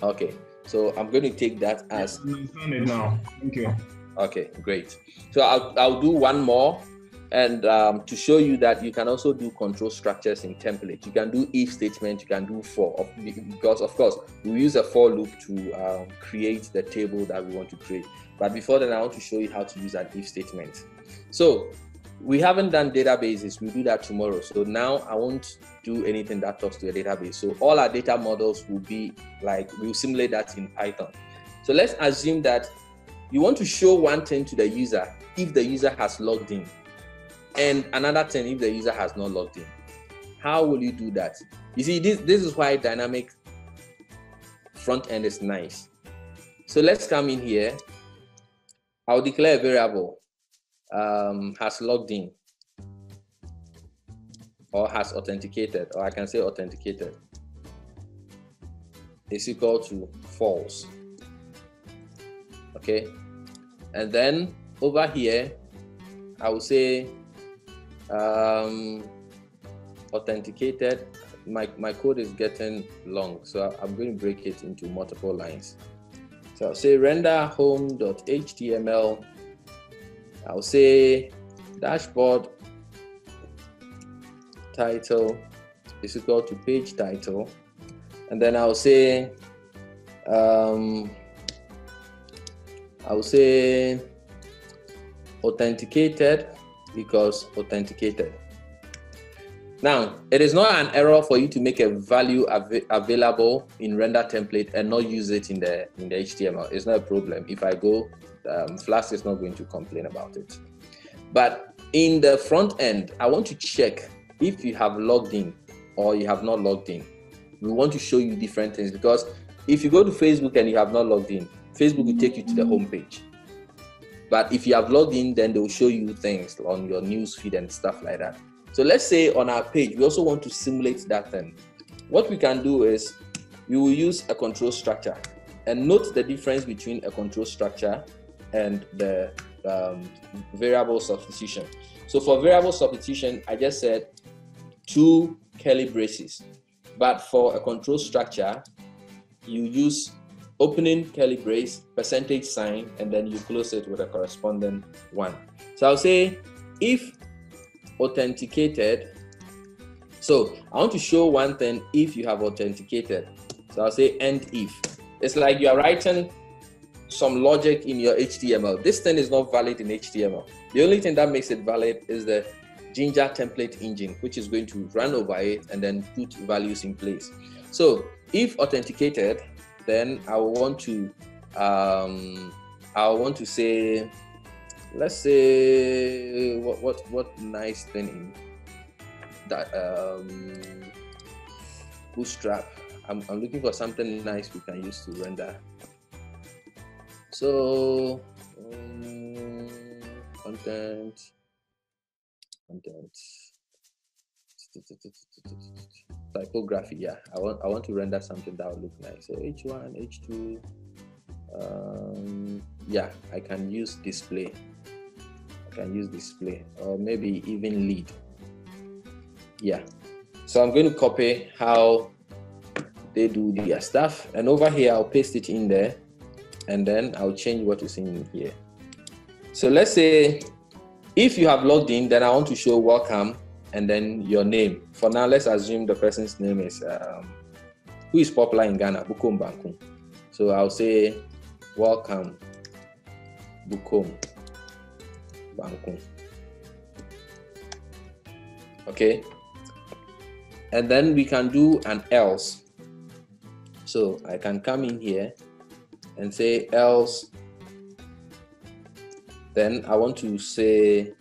Okay, so I'm going to take that as. I understand it now. Thank you. Okay, great. So I'll, I'll do one more and um, to show you that you can also do control structures in template. You can do if statement, you can do for, because of course, we use a for loop to um, create the table that we want to create. But before then, I want to show you how to use an if statement. So we haven't done databases, we'll do that tomorrow. So now I won't do anything that talks to a database. So all our data models will be like, we'll simulate that in Python. So let's assume that you want to show one thing to the user if the user has logged in, and another thing if the user has not logged in. How will you do that? You see, this, this is why dynamic front end is nice. So let's come in here. I'll declare a variable um, has logged in or has authenticated, or I can say authenticated is equal to false okay? And then over here I will say um, authenticated. My, my code is getting long so I'm going to break it into multiple lines. So I'll say render home.html I'll say dashboard title This is equal to page title. And then I'll say um, I would say authenticated because authenticated. Now, it is not an error for you to make a value av- available in render template and not use it in the in the HTML. It's not a problem. If I go, um, Flask is not going to complain about it. But in the front end, I want to check if you have logged in or you have not logged in. We want to show you different things because if you go to Facebook and you have not logged in, Facebook will take you to the home page. But if you have logged in, then they will show you things on your news feed and stuff like that. So let's say on our page, we also want to simulate that thing. What we can do is we will use a control structure and note the difference between a control structure and the um, variable substitution. So for variable substitution, I just said two curly braces. But for a control structure, you use opening curly brace, percentage sign, and then you close it with a corresponding one. So I'll say if authenticated. So I want to show one thing if you have authenticated. So I'll say end if. It's like you are writing some logic in your HTML. This thing is not valid in HTML. The only thing that makes it valid is the Jinja template engine, which is going to run over it and then put values in place. So if authenticated, then I want to um, I want to say, let's say what what what nice thing in that um, bootstrap. I'm, I'm looking for something nice we can use to render so um, content, content, typography. Yeah, I want I want to render something that will look nice. So H1, H2. Um, yeah, I can use display. I can use display or maybe even lead. Yeah. So I'm going to copy how they do their stuff, and over here I'll paste it in there and then I'll change what is in here. So let's say if you have logged in, then I want to show welcome and then your name. For now, let's assume the person's name is um, who is popular in Ghana, Bukom Bankum. So I'll say welcome, Bukom Bankum. Okay, and then we can do an else. So I can come in here and say else then I want to say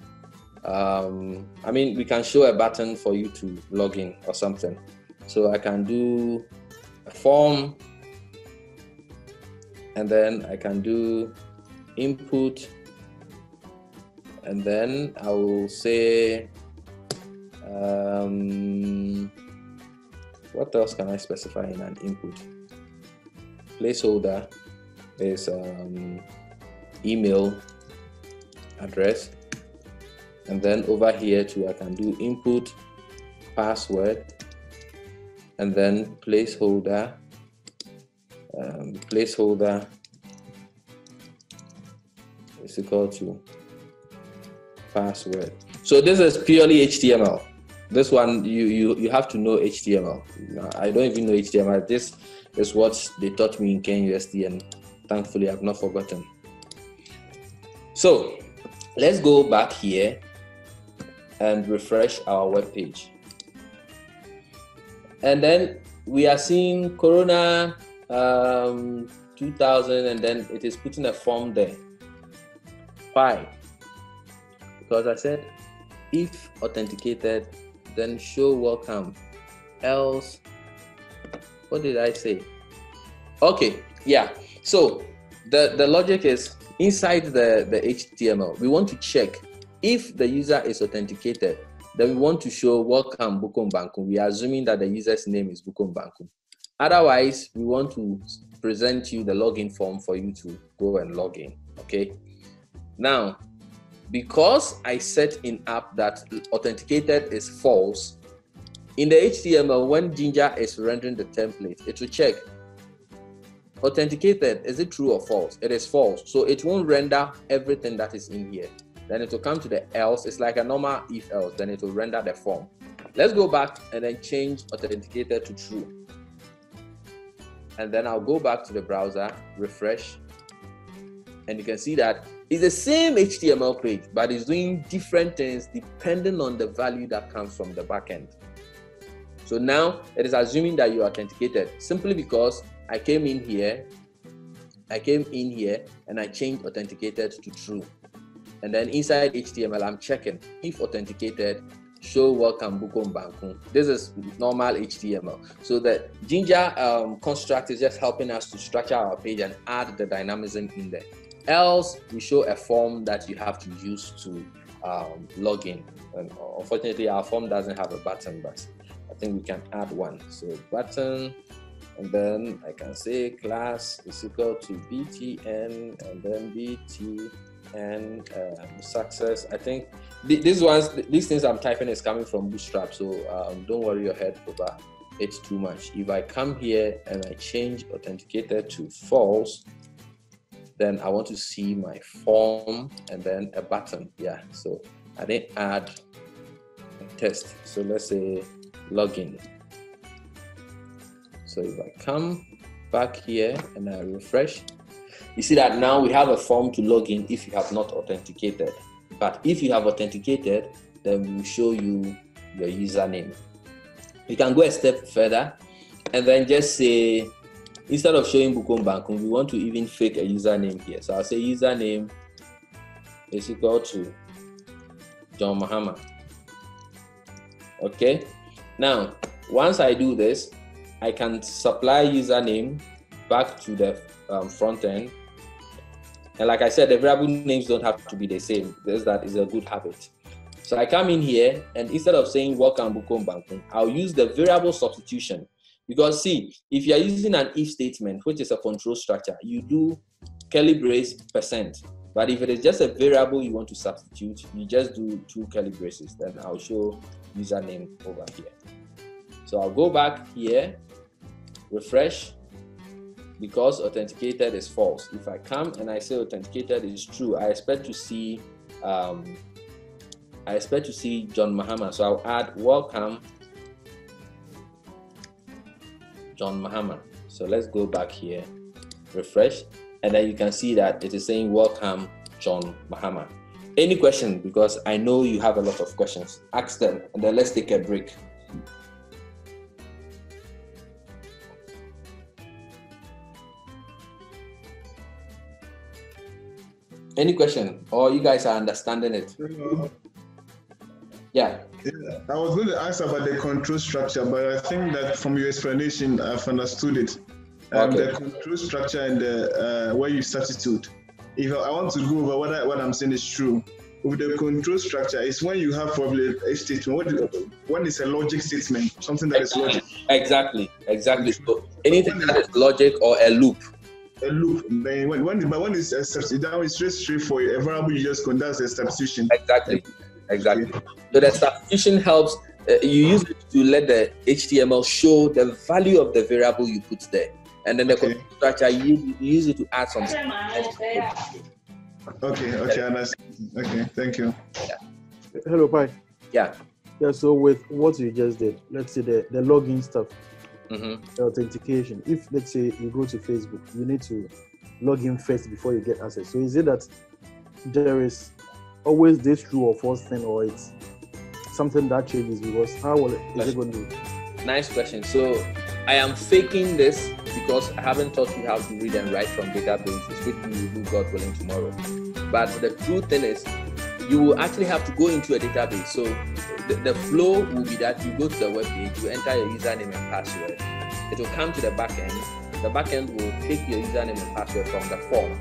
um, I mean we can show a button for you to log in or something. So I can do a form and then I can do input and then I will say um, what else can I specify in an input? Placeholder is um, email address and then over here too I can do input password and then placeholder um, placeholder is equal to password. So this is purely HTML this one you you, you have to know HTML I don't even know HTML this is what they taught me in KNUST and Thankfully, I've not forgotten. So let's go back here and refresh our web page. And then we are seeing Corona um, 2000, and then it is putting a form there. Why? Because I said if authenticated, then show welcome. Else, what did I say? Okay, yeah. So the, the logic is inside the, the HTML, we want to check if the user is authenticated, then we want to show welcome Bukom Bankum. We are assuming that the user's name is Bukom Bankum. Otherwise, we want to present you the login form for you to go and log in. Okay. Now, because I set in app that authenticated is false, in the HTML, when Jinja is rendering the template, it will check authenticated is it true or false it is false so it won't render everything that is in here then it will come to the else. It's like a normal if else. Then it will render the form. Let's go back and then change authenticated to true. And then i'll go back to the browser refresh. And you can see that it's the same html page but it's doing different things depending on the value that comes from the backend so now it is assuming that you authenticated simply because I came in here, I came in here and I changed authenticated to true. And then inside HTML, I'm checking if authenticated, show welcome Bukom Bankum. This is normal HTML. So the Jinja um, construct is just helping us to structure our page and add the dynamism in there. Else, we show a form that you have to use to um, log in. And unfortunately, our form doesn't have a button, but I think we can add one. So button, and then I can say class is equal to btn and then btn um, success. I think th- these ones, th- these things I'm typing is coming from Bootstrap, so um, don't worry your head over it too much. If I come here and I change authenticated to false, then I want to see my form and then a button. Yeah, so I didn't add test. So let's say login. So if I come back here and I refresh, you see that now we have a form to log in if you have not authenticated. But if you have authenticated, then we will show you your username. You can go a step further and then just say, instead of showing Bukom Bankum, we want to even fake a username here. So I'll say username is equal to John Mahama. Okay. Now, once I do this, I can supply username back to the um, front end. And like I said, the variable names don't have to be the same. This that is a good habit. So I come in here and instead of saying welcome Bukom Bankum, I'll use the variable substitution. Because see, if you're using an if statement, which is a control structure, you do curly percent. But if it is just a variable you want to substitute, you just do two curly braces. Then I'll show username over here. So I'll go back here, refresh, because authenticated is false. If I come and I say authenticated is true, I expect to see um, I expect to see John Mahama. So I'll add welcome John Mahama. So let's go back here, refresh, and then you can see that it is saying welcome John Mahama. Any question? Because I know you have a lot of questions. Ask them, and then let's take a break. Any question? Or you guys are understanding it? Yeah. yeah. I was going to ask about the control structure, but I think that from your explanation, I've understood it. Um, okay. The control structure and the, uh, where you substitute. If I want to go over what, I, what I'm saying is true, with the control structure is when you have probably a statement. What, when it's a logic statement, something that is logic. Exactly, exactly. So anything that is logic or a loop. A loop. Then when, when but when it's a substitution, that is straight straight for a variable you just conduct a substitution. Exactly, exactly. So the substitution helps. Uh, you use it to let the HTML show the value of the variable you put there and then the okay. structure you, you, use it to add something. Okay, okay, understand. Okay, thank you. Yeah. Hello, bye. Yeah. Yeah, so with what you just did, let's see the, the login stuff, mm-hmm. authentication. If let's say you go to Facebook, you need to log in first before you get access. So is it that there is always this true or false thing, or it's something that changes? Because how will it, is it going to? Nice question. So I am faking this because I haven't taught you how to read and write from databases, which we will do, God willing, tomorrow. But the true thing is, you will actually have to go into a database. So the, the flow will be that you go to the web page, you enter your username and password. It will come to the backend. The backend will take your username and password from the form,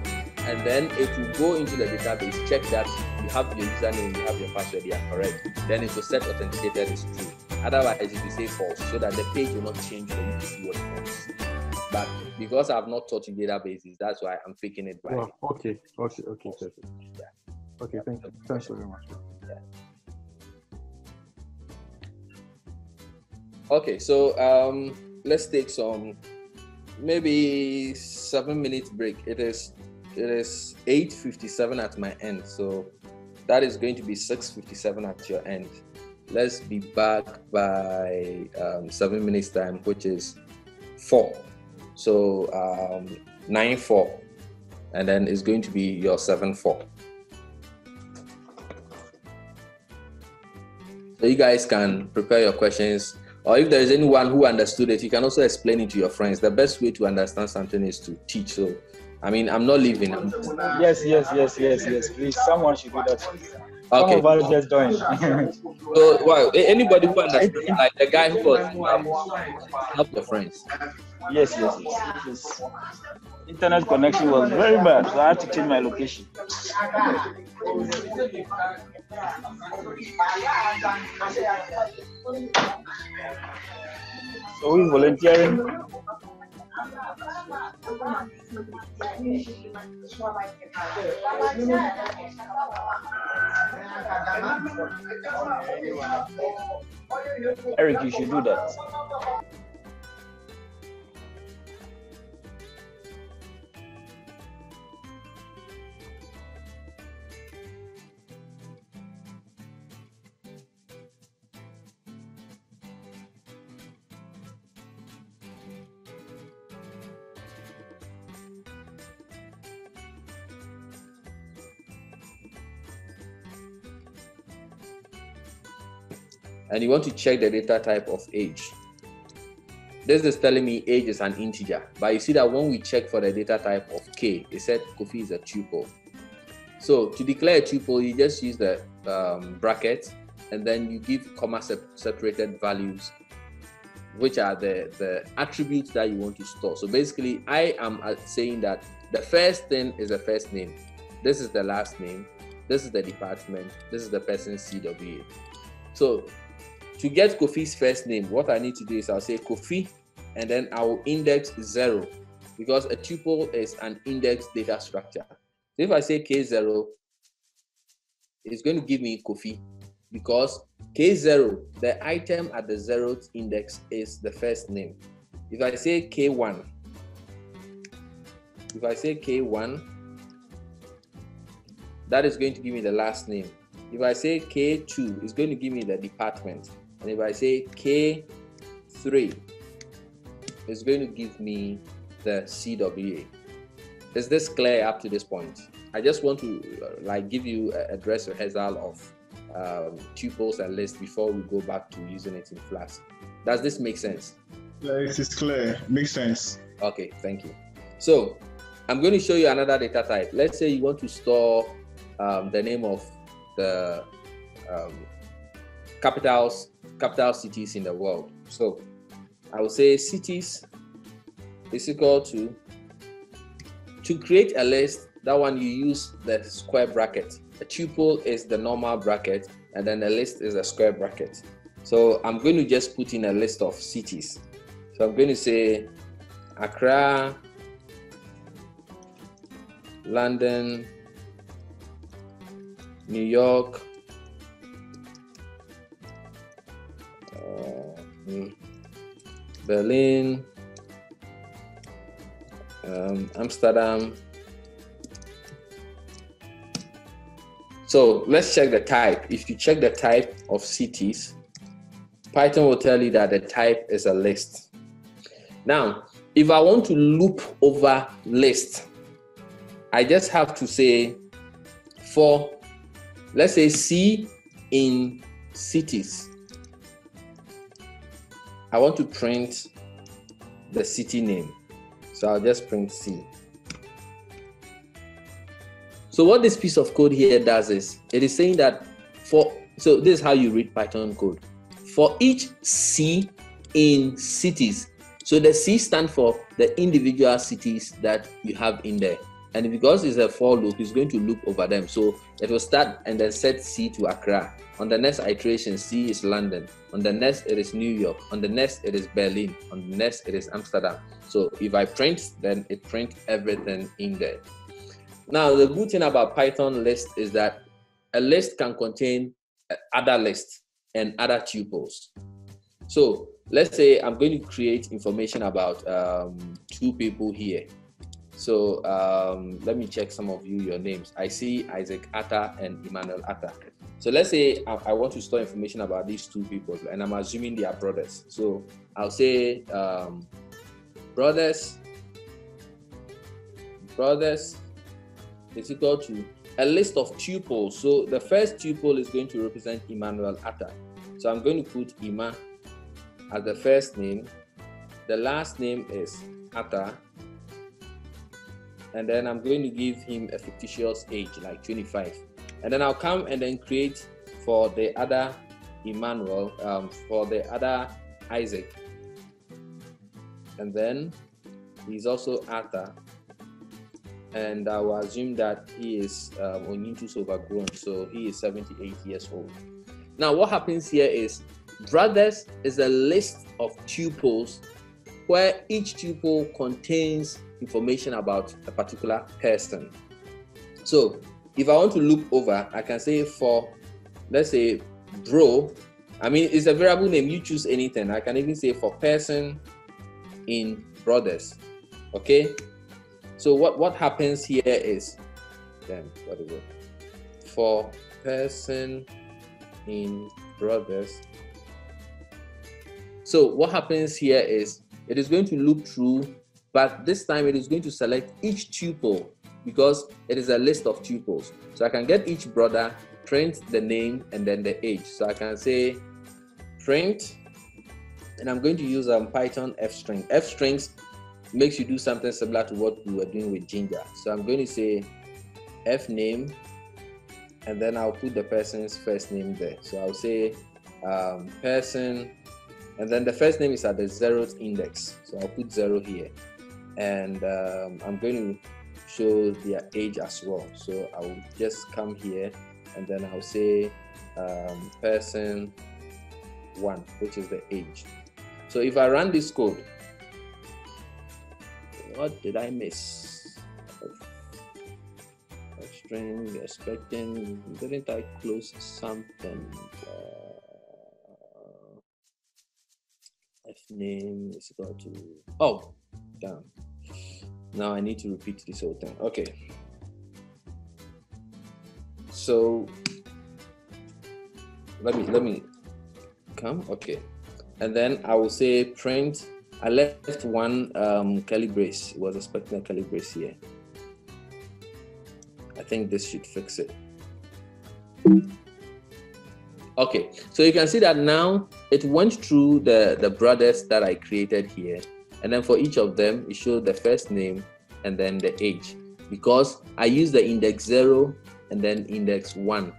and then it will go into the database, check that you have your username, you have your password, they are correct. Then it will set authenticated is true. Otherwise, it will say false, so that the page will not change for you to see what it wants. But because I've not taught you databases, that's why I'm faking it right. Well, okay, okay, okay, perfect. Yeah. Okay, thank you. Thanks very much. Yeah. Okay, so um, let's take some maybe seven minutes break. It is it is 8:57 at my end, so that is going to be 6:57 at your end let's be back by um, seven minutes time, which is four. So um, nine four, and then it's going to be your seven four. So you guys can prepare your questions, or if there is anyone who understood it, you can also explain it to your friends. The best way to understand something is to teach. So, I mean, I'm not leaving. I'm yes, yes, yes, yes, yes. Please, someone should do that. Okay. Some of us just joined. so, well, anybody who understands, like the guy who was um, help your friends. Yes, yes, yes, yes. Internet connection was very bad, so I had to change my location. So who is volunteering? Eric, you should do that. And you want to check the data type of age. This is telling me age is an integer, but you see that when we check for the data type of k, it said Kofi is a tuple. So to declare a tuple, you just use the um, bracket and then you give comma separated values, which are the, the attributes that you want to store. So basically, I am uh, saying that the first thing is the first name. This is the last name. This is the department. This is the person's CWA. So to get Kofi's first name, what I need to do is I'll say Kofi, and then I will index zero because a tuple is an index data structure. So if I say K0, it's going to give me Kofi because K0, the item at the zeroth index is the first name. If I say K1, if I say K1, that is going to give me the last name. If I say K2, it's going to give me the department. And if I say K3, it's going to give me the CWA. Is this clear up to this point? I just want to uh, like give you a, a dress rehearsal of um, tuples and lists before we go back to using it in Flask. Does this make sense? Yes, it's clear. Makes sense. Okay, thank you. So I'm going to show you another data type. Let's say you want to store um, the name of the um, capitals, capital cities in the world. So I will say cities is equal to to create a list. That one you use the square bracket. A tuple is the normal bracket, and then a list is a square bracket. So I'm going to just put in a list of cities. So I'm going to say Accra, London, New York, Berlin, um, Amsterdam. So let's check the type. If you check the type of cities, Python will tell you that the type is a list. Now, if I want to loop over list, I just have to say for, let's say C in cities. I want to print the city name. So I'll just print C. So what this piece of code here does is it is saying that for so this is how you read Python code. For each C in cities, so the C stand for the individual cities that you have in there. And because it's a for loop, it's going to loop over them. So it will start and then set C to Accra. On the next iteration, C is London. On the next, it is New York. On the next, it is Berlin. On the next, it is Amsterdam. So if I print, then it prints everything in there. Now, the good thing about Python list is that a list can contain other lists and other tuples. So let's say I'm going to create information about um, two people here. So um, let me check some of you, your names. I see Isaac Atta and Emmanuel Atta. So let's say I, I, want to store information about these two people, and I'm assuming they are brothers. So I'll say um, brothers, brothers is equal to a list of tuples. So the first tuple is going to represent Emmanuel Atta. So I'm going to put Ima as the first name. The last name is Atta and then I'm going to give him a fictitious age, like 25. And then I'll come and then create for the other Emmanuel, um, for the other Isaac. And then he's also Arthur. And I will assume that he is um, overgrown, so he is 78 years old. Now, what happens here is brothers is a list of tuples where each tuple contains information about a particular person. So if I want to loop over, I can say for, let's say, bro. I mean, it's a variable name. You choose anything. I can even say for person in brothers. Okay. So what what happens here is, then what is it? For person in brothers. So what happens here is it is going to loop through but this time it is going to select each tuple because it is a list of tuples. So I can get each brother, print the name and then the age. So I can say print, and I'm going to use um, Python F string. F strings makes you do something similar to what we were doing with Jinja. So I'm going to say F name, and then I'll put the person's first name there. So I'll say um, person, and then the first name is at the zeroth index. So I'll put zero here, and um, I'm going to show their age as well. So I'll just come here, and then I'll say um, person one, which is the age. So if I run this code, what did I miss? A string expecting, didn't I close something? Uh, F name is equal to, oh, damn. Now I need to repeat this whole thing. Okay. So let me let me come. Okay. And then I will say print I left one um, curly brace. Was expecting a curly brace here. I think this should fix it. Okay, so you can see that now it went through the, the brothers that I created here. And then for each of them, it showed the first name and then the age. Because I use the index zero and then index one,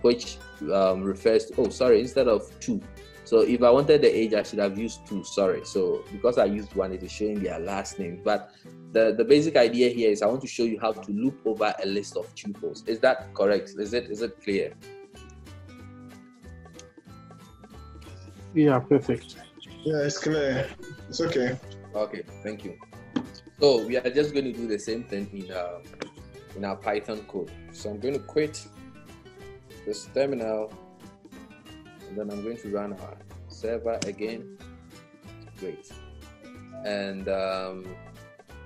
which um, refers to, oh, sorry, instead of two, so if I wanted the age, I should have used two. Sorry. So because I used one, it is showing their last names. But the, the basic idea here is I want to show you how to loop over a list of tuples. Is that correct? Is it is it clear? Yeah, perfect. Yeah, it's clear. It's okay. Okay, thank you. So we are just going to do the same thing in uh, in our Python code. So I'm going to quit this terminal and then I'm going to run our server again. Great. And um,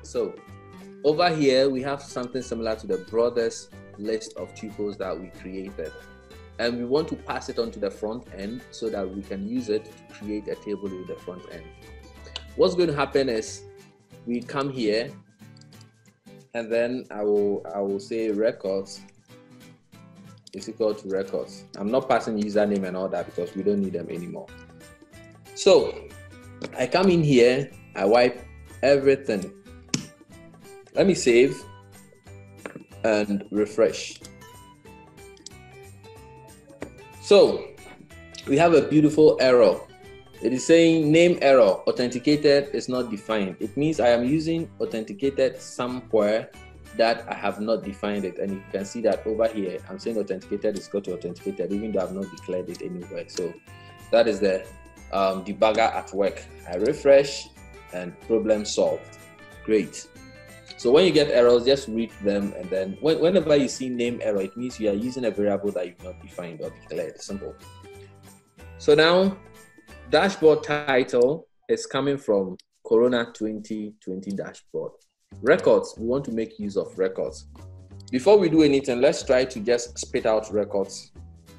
so over here, we have something similar to the brothers list of tuples that we created. And we want to pass it on to the front end so that we can use it to create a table with the front end. What's going to happen is we come here and then I will I will say records is equal to records. I'm not passing username and all that because we don't need them anymore. So I come in here, I wipe everything. Let me save and refresh. So we have a beautiful error. It is saying name error, authenticated is not defined. It means I am using authenticated somewhere that I have not defined it. And you can see that over here, I'm saying authenticated is got to authenticated, even though I've not declared it anywhere. So that is the um, debugger at work. I refresh and problem solved. Great. So when you get errors, just read them. And then when, whenever you see name error, it means you are using a variable that you've not defined or declared. Simple. So now dashboard title is coming from Corona 2020 dashboard. Records, we want to make use of records. Before we do anything, let's try to just spit out records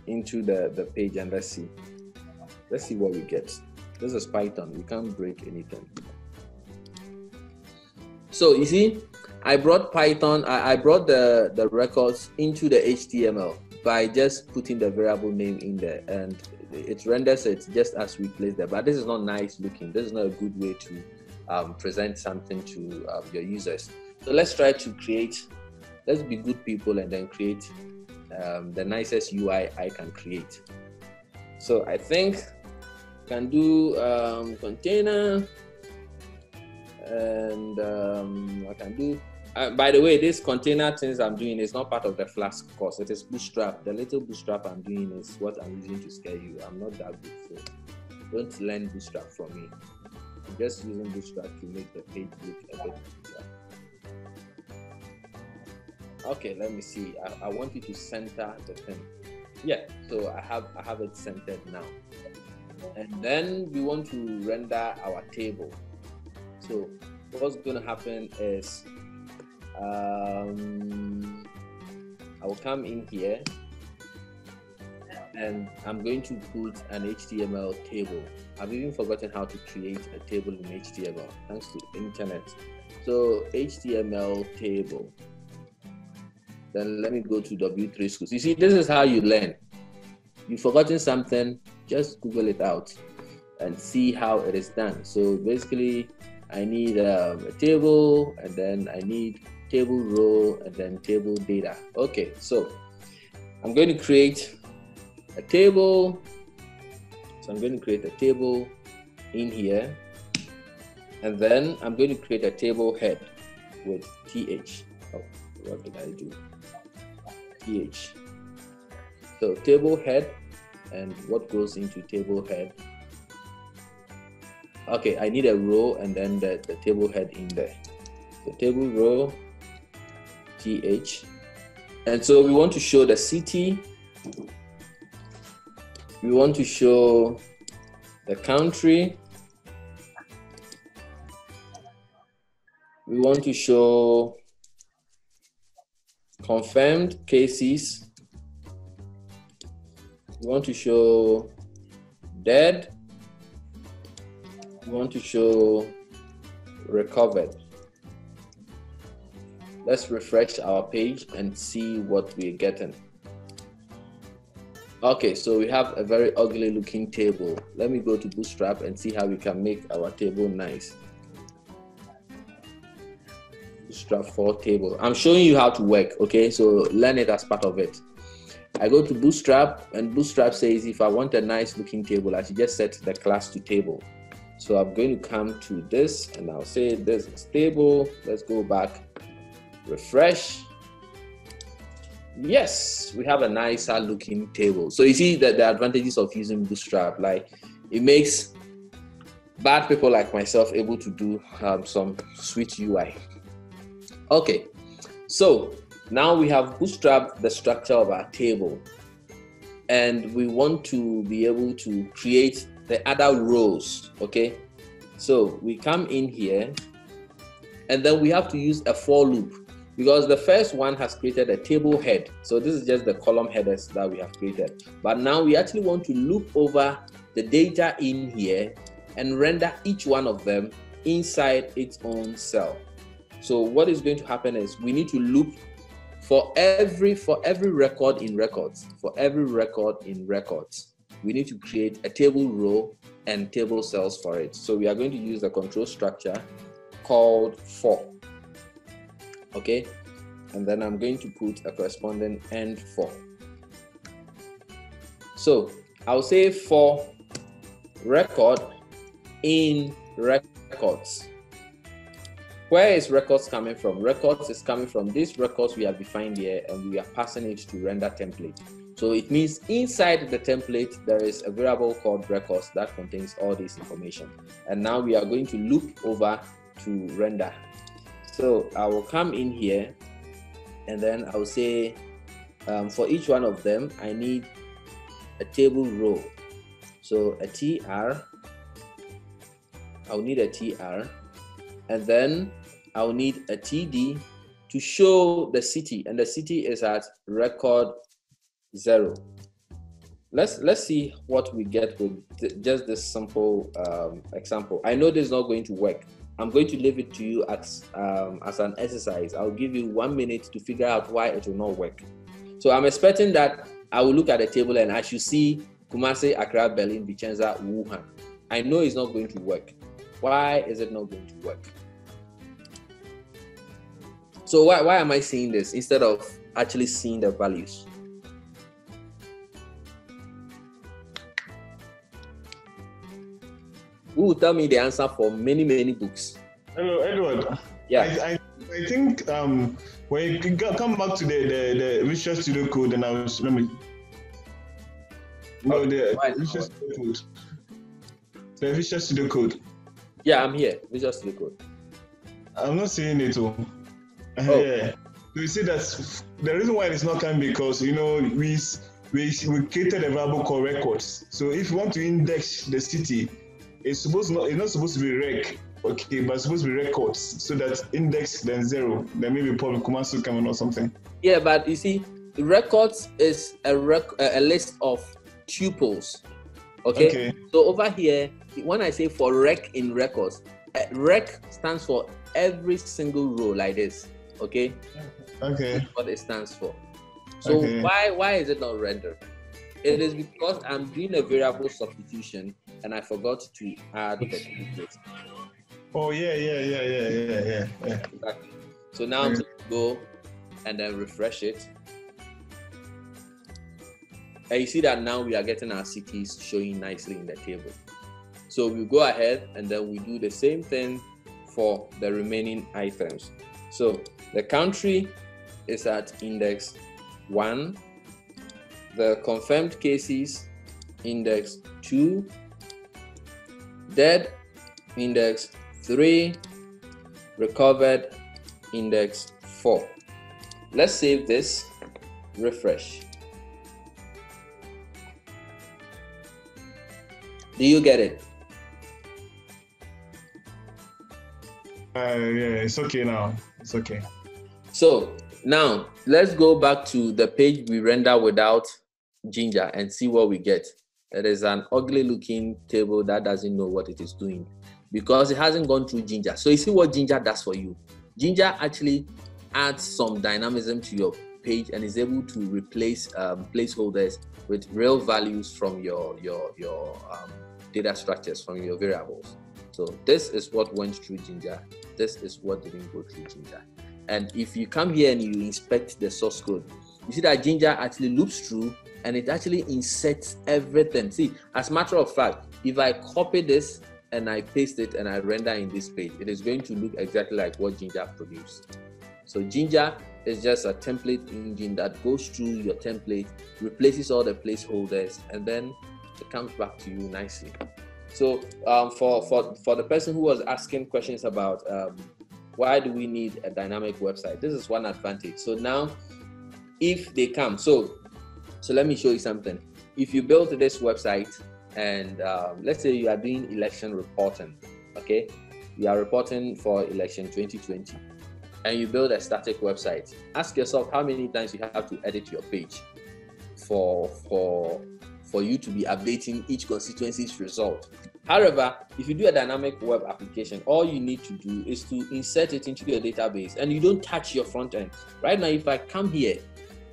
into the, the page and let's see. Let's see what we get. This is Python. We can't break anything. So you see, I brought Python, I, I brought the, the records into the HTML by just putting the variable name in there and it renders it just as we place there. But this is not nice looking. This is not a good way to um, present something to um, your users. So let's try to create, let's be good people and then create um, the nicest UI I can create. So I think can do um, container and um, I can do uh, by the way, this container things I'm doing is not part of the Flask course. It is Bootstrap. The little Bootstrap I'm doing is what I'm using to scare you. I'm not that good, so don't learn Bootstrap from me. I'm just using Bootstrap to make the page look a bit easier. Okay, let me see. I, I want you to center the thing. Yeah, so I have I have it centered now. And then we want to render our table. So what's to happen is um, I will come in here and I'm going to put an HTML table. I've even forgotten how to create a table in HTML thanks to internet. So HTML table. Then let me go to W3 schools. You see, this is how you learn. you've forgotten something, just Google it out and see how it is done. So basically, I need um, a table and then I need table row and then table data. Okay, so I'm going to create a table. So I'm going to create a table in here and then I'm going to create a table head with th. Oh, what did I do? th. So table head and what goes into table head okay i need a row and then the, the table head in there the table row th and so we want to show the city we want to show the country. We want to show confirmed cases. We want to show dead. We want to show recovered. Let's refresh our page and see what we're getting. Okay, so we have a very ugly looking table. Let me go to Bootstrap and see how we can make our table nice. Bootstrap 4 table. I'm showing you how to work, okay? So learn it as part of it. I go to Bootstrap and Bootstrap says if I want a nice looking table, I should just set the class to table. So I'm going to come to this and I'll say this is stable. Let's go back, refresh. Yes, we have a nicer looking table. So you see that the advantages of using Bootstrap, like it makes bad people like myself able to do um, some sweet UI. Okay, so now we have bootstrapped the structure of our table and we want to be able to create the other rows, okay? So we come in here and then we have to use a for loop because the first one has created a table head. So this is just the column headers that we have created. But now we actually want to loop over the data in here and render each one of them inside its own cell. So what is going to happen is we need to loop for every for every record in records, for every record in records we need to create a table row and table cells for it. So we are going to use the control structure called for. Okay, and then I'm going to put a corresponding end for. So I'll say for record in records. Where is records coming from? Records is coming from these records we have defined here and we are passing it to render template. So it means inside the template, there is a variable called records that contains all this information. And now we are going to loop over to render. So I will come in here and then I'll say um, for each one of them, I need a table row. So a tr, I'll need a tr, and then I'll need a td to show the city, and the city is at record zero. Let's let's see what we get with th- just this simple um, example. I know this is not going to work. I'm going to leave it to you as um, as an exercise. I'll give you one minute to figure out why it will not work. So I'm expecting that I will look at the table and I should see Kumasi, Accra, Berlin, Vicenza, Wuhan. I know it's not going to work. Why is it not going to work? So why, why am I seeing this instead of actually seeing the values? Who will tell me the answer for many, many books. Hello, Edward. Yeah. I, I, I think um, when you come back to the, the, the Visual Studio Code, and I was, let me. No, the right. Visual Studio Code. The Visual Studio Code. Yeah, I'm here. Visual Studio Code. I'm not seeing it. All. Oh. Yeah. So you see that's the reason why it's not coming because you know we we we created a variable called records. So if you want to index the city, it's supposed not it's not supposed to be rec, okay, but it's supposed to be records so that index then zero, then maybe probably Kumasi coming or something. Yeah, but you see, records is a rec- a list of tuples. Okay? okay. So over here, when I say for rec in records, uh, rec stands for every single row like this. Okay. Okay. That's what it stands for. So okay. why why is it not rendered? It is because I'm doing a variable substitution and I forgot to add the duplicate. Oh yeah, yeah, yeah, yeah, yeah, yeah. yeah. Exactly. So now I'm going to go and then refresh it. And you see that now we are getting our cities showing nicely in the table. So we go ahead and then we do the same thing for the remaining items. So the country is at index 1, the confirmed cases index 2, dead index 3, recovered index 4. Let's save this, refresh. Do you get it? Uh, yeah, it's okay now. It's okay. So now let's go back to the page we render without Jinja and see what we get. It is an ugly looking table that doesn't know what it is doing because it hasn't gone through Jinja. So you see what Jinja does for you. Jinja actually adds some dynamism to your page and is able to replace um, placeholders with real values from your your your um, data structures from your variables. So this is what went through Jinja. This is what didn't go through Jinja. And if you come here and you inspect the source code, you see that Jinja actually loops through and it actually inserts everything. See, as a matter of fact, if I copy this and I paste it and I render in this page, it is going to look exactly like what Jinja produced. So Jinja is just a template engine that goes through your template, replaces all the placeholders, and then it comes back to you nicely. So um, for, for, for the person who was asking questions about um, why do we need a dynamic website, this is one advantage. So now if they come, so so let me show you something. If you build this website and um, let's say you are doing election reporting, okay, you are reporting for election 2020 and you build a static website, ask yourself how many times you have to edit your page for for for you to be updating each constituency's result. However, if you do a dynamic web application, all you need to do is to insert it into your database and you don't touch your front end. Right now, if I come here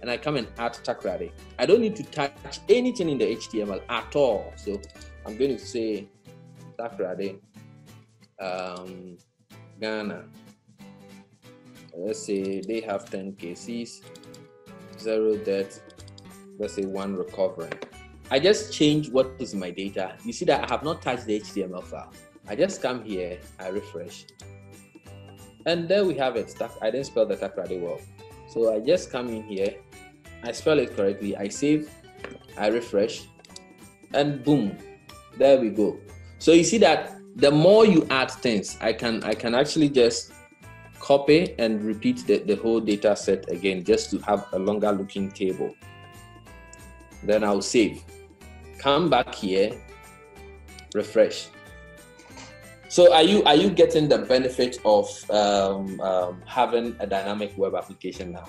and I come and add Takoradi, I don't need to touch anything in the HTML at all. So I'm going to say Takoradi, um, Ghana. Let's say they have 10 cases, zero deaths, let's say one recovering. I just change what is my data. You see that I have not touched the HTML file. I just come here, I refresh, and there we have it. I didn't spell the Takoradi well. So I just come in here, I spell it correctly, I save, I refresh, and boom, there we go. So you see that the more you add things, I can I can actually just copy and repeat the, the whole data set again just to have a longer looking table. Then I'll save come back here, refresh. So are you are you getting the benefit of um, um, having a dynamic web application now?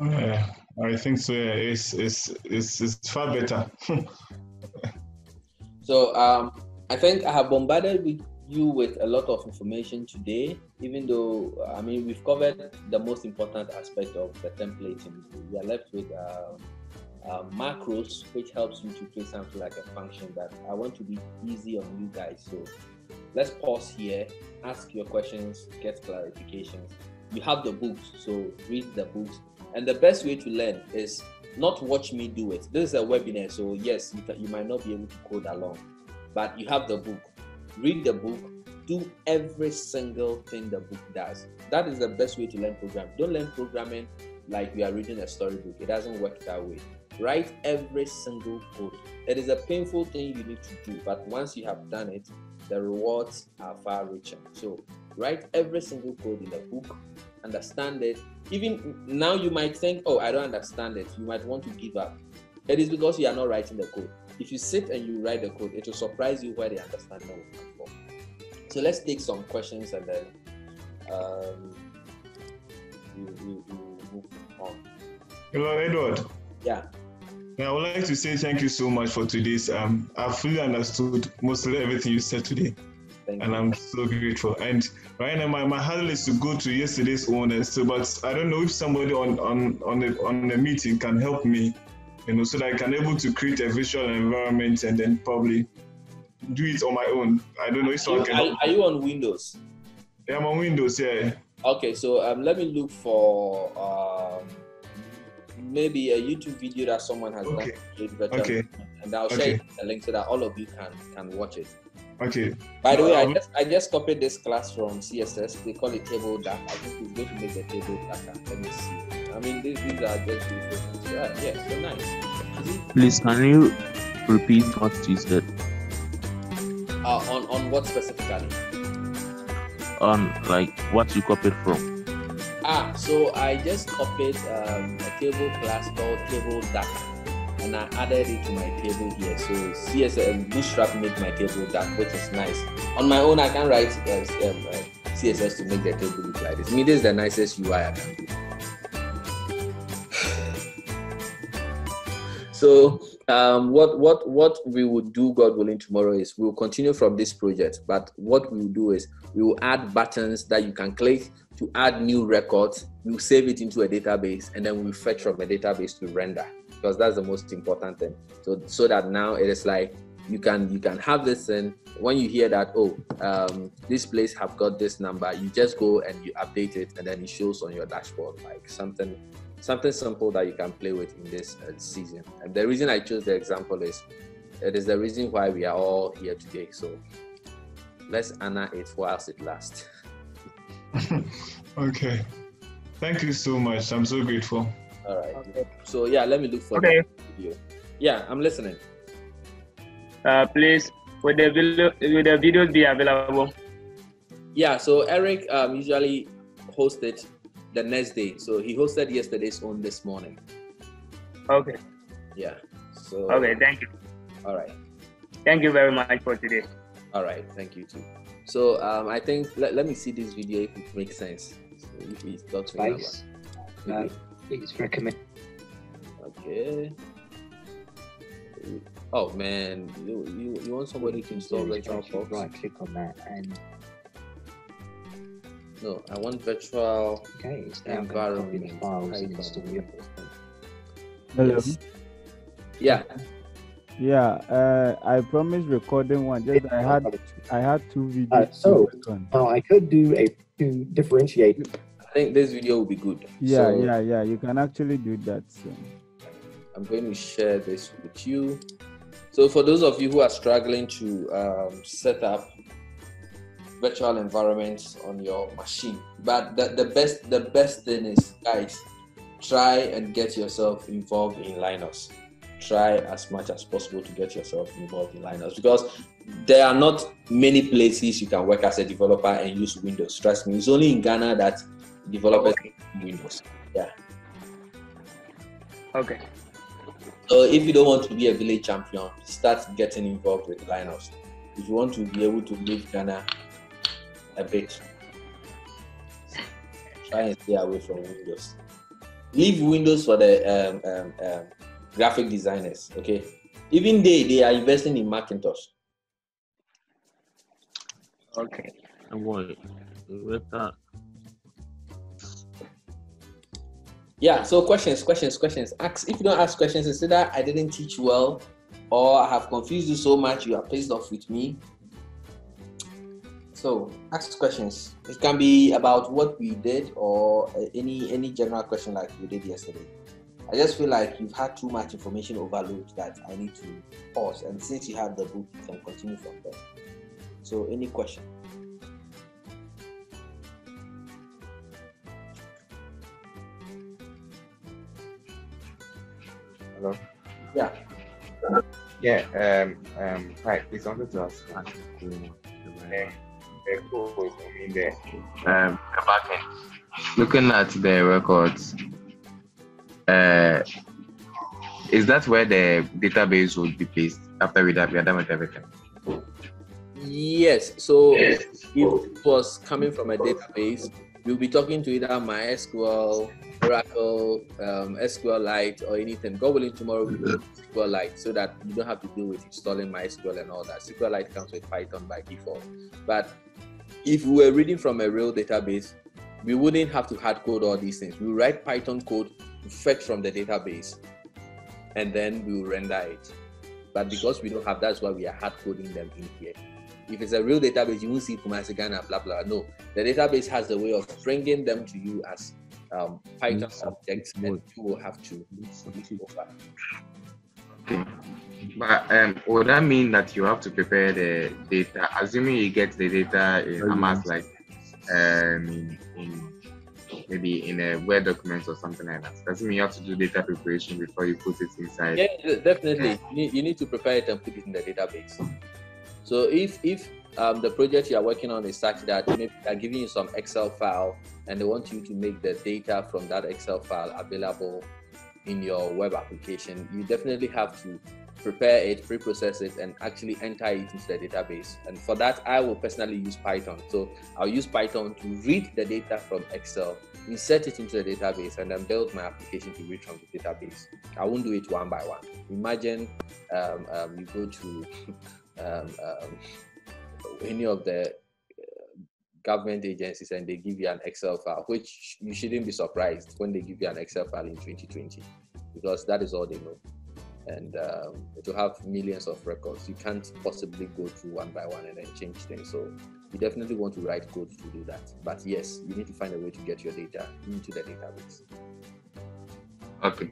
I think so. It's it's it's, it's far better. (laughs) so um, I think I have bombarded with you with a lot of information today, even though, I mean, we've covered the most important aspect of the templating. We are left with uh, macros, which helps you to create something like a function that I want to be easy on you guys. So let's pause here, ask your questions, get clarifications. You have the books, so read the books. And the best way to learn is not watch me do it. This is a webinar, so yes, you, can, you might not be able to code along, but you have the book read the book, do every single thing the book does. That is the best way to learn programming. Don't learn programming like you are reading a storybook. It doesn't work that way. Write every single code. It is a painful thing you need to do, but once you have done it, the rewards are far richer. So write every single code in the book, understand it. Even now, you might think, oh, I don't understand it. You might want to give up. It is because you are not writing the code if you sit and you write the code, it will surprise you where the understanding will come from. So let's take some questions and then um, we, we, we move on. Hello, Edward. Yeah. Yeah, I would like to say thank you so much for today's. Um, I fully understood mostly everything you said today. Thank and you. I'm so grateful. And right now, my, my handle is to go to yesterday's owners. So, but I don't know if somebody on on on the on the meeting can help me, you know, so that I can able to create a visual environment and then probably do it on my own. I don't know if someone can. Are, are you on Windows? Yeah, I'm on Windows. Yeah. Okay, so um, let me look for um, maybe a YouTube video that someone has okay. done. Okay. And I'll share okay. the link so that all of you can can watch it. Okay. By the way, I um, just I just copied this class from CSS. They call it table data. I think we're going to make the table data. Let me see. I mean, these, these are just beautiful. Yeah, yeah, so nice. Please, can you repeat what you said? Uh, on on what specifically? On like what you copied from. Ah, so I just copied um, a table class called table data and I added it to my table here. So CSS Bootstrap made my table that, which is nice. On my own, I can write um, uh, CSS to make the table look like this. I mean, this is the nicest UI I can do. (sighs) so um, what what what we will do, God willing, tomorrow is we will continue from this project. But what we will do is we will add buttons that you can click to add new records. We'll save it into a database, and then we'll fetch from a database to render because that's the most important thing. So so that now it is like you can you can have this and when you hear that oh um, this place have got this number you just go and you update it and then it shows on your dashboard like something something simple that you can play with in this uh, season. And the reason i chose the example is it is the reason why we are all here today. So let's honor it whilst it lasts. (laughs) Okay. Thank you so much. I'm so grateful all right. Okay. So yeah, let me look for okay. the video. Yeah, I'm listening. Uh, please, will the video will the videos be available? Yeah. So Eric um, usually hosted the next day. So he hosted yesterday's on this morning. Okay. Yeah. So. Okay. Thank you. All right. Thank you very much for today. All right. Thank you too. So um, I think let, let me see this video if it makes sense. So if it talks nice. Uh, it's recommend. Okay. Oh man, you you, you want somebody to install VirtualBox? Right, click on that and. No, I want virtual okay, it's now environment. The files and install Hello. Yes. Yeah. Yeah, uh, I promised recording one. Just I had I had two videos. Uh, so now I could do a to differentiate I think this video will be good. Yeah, so, yeah, yeah. You can actually do that. So. I'm going to share this with you. So, for those of you who are struggling to um, set up virtual environments on your machine, but the, the best the best thing is, guys, try and get yourself involved in Linux. Try as much as possible to get yourself involved in Linux because there are not many places you can work as a developer and use Windows. Trust me, it's only in Ghana that developers okay. Windows. Yeah. Okay. So if you don't want to be a village champion, start getting involved with Linux. If you want to be able to leave Ghana a bit, try and stay away from Windows. Leave Windows for the um, um, um, graphic designers. Okay. Even they they are investing in Macintosh. Okay. And What? With that. Yeah so questions questions questions. Ask if you don't ask questions it's either i didn't teach well or i have confused you so much you are pissed off with me. So ask questions. It can be about what we did or uh, any any general question like we did yesterday. I just feel like you've had too much information overload that i need to pause and since you have the book you can continue from there. So any question Hello. Yeah. Yeah. Um. Um. Hi. Please wanted to ask. Uh, the. I mean the um. Looking at the records. Uh, is that where the database would be placed after we have done with everything? Yes. So yes. if it was coming from a database, you'll be talking to either MySQL Oracle, um, SQLite, or anything. God willing, tomorrow we will SQLite so that you don't have to deal with installing MySQL and all that. SQLite comes with Python by default. But if we were reading from a real database, we wouldn't have to hard code all these things. We write Python code to fetch from the database, and then we will render it. But because we don't have, that's why we are hard coding them in here. If it's a real database, you won't see Kumasi Ghana, blah blah. No, the database has a way of bringing them to you as um, Python objects, and you will have to over. Okay. But um, would that mean that you have to prepare the data? Assuming you get the data in Amas, like um, in, in maybe in a Word document or something like that. Does it mean you have to do data preparation before you put it inside? Yeah, definitely. You need, you need to prepare it and put it in the database. So if if um, the project you are working on is such that maybe they're giving you some Excel file and they want you to make the data from that Excel file available in your web application, you definitely have to prepare it, pre-process it, and actually enter it into the database. And for that, I will personally use Python. So I'll use Python to read the data from Excel, insert it into the database, and then build my application to read from the database. I won't do it one by one. Imagine um, um, you go to (laughs) um, um any of the uh, government agencies and they give you an Excel file, which you shouldn't be surprised when they give you an Excel file in 2020, because that is all they know and um, to have millions of records, you can't possibly go through one by one and then change things. So you definitely want to write code to do that. But yes, you need to find a way to get your data into the database. Okay.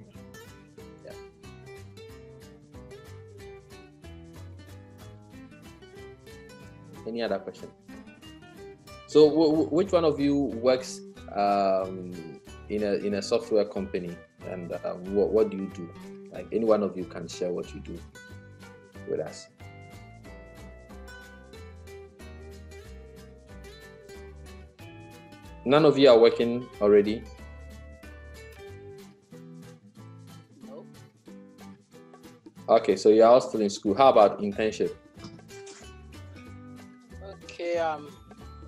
Any other question? So, w- which one of you works um, in a in a software company, and uh, what what do you do? Like any one of you can share what you do with us. None of you are working already. No. Okay, so you're all still in school. How about internship? Okay, um,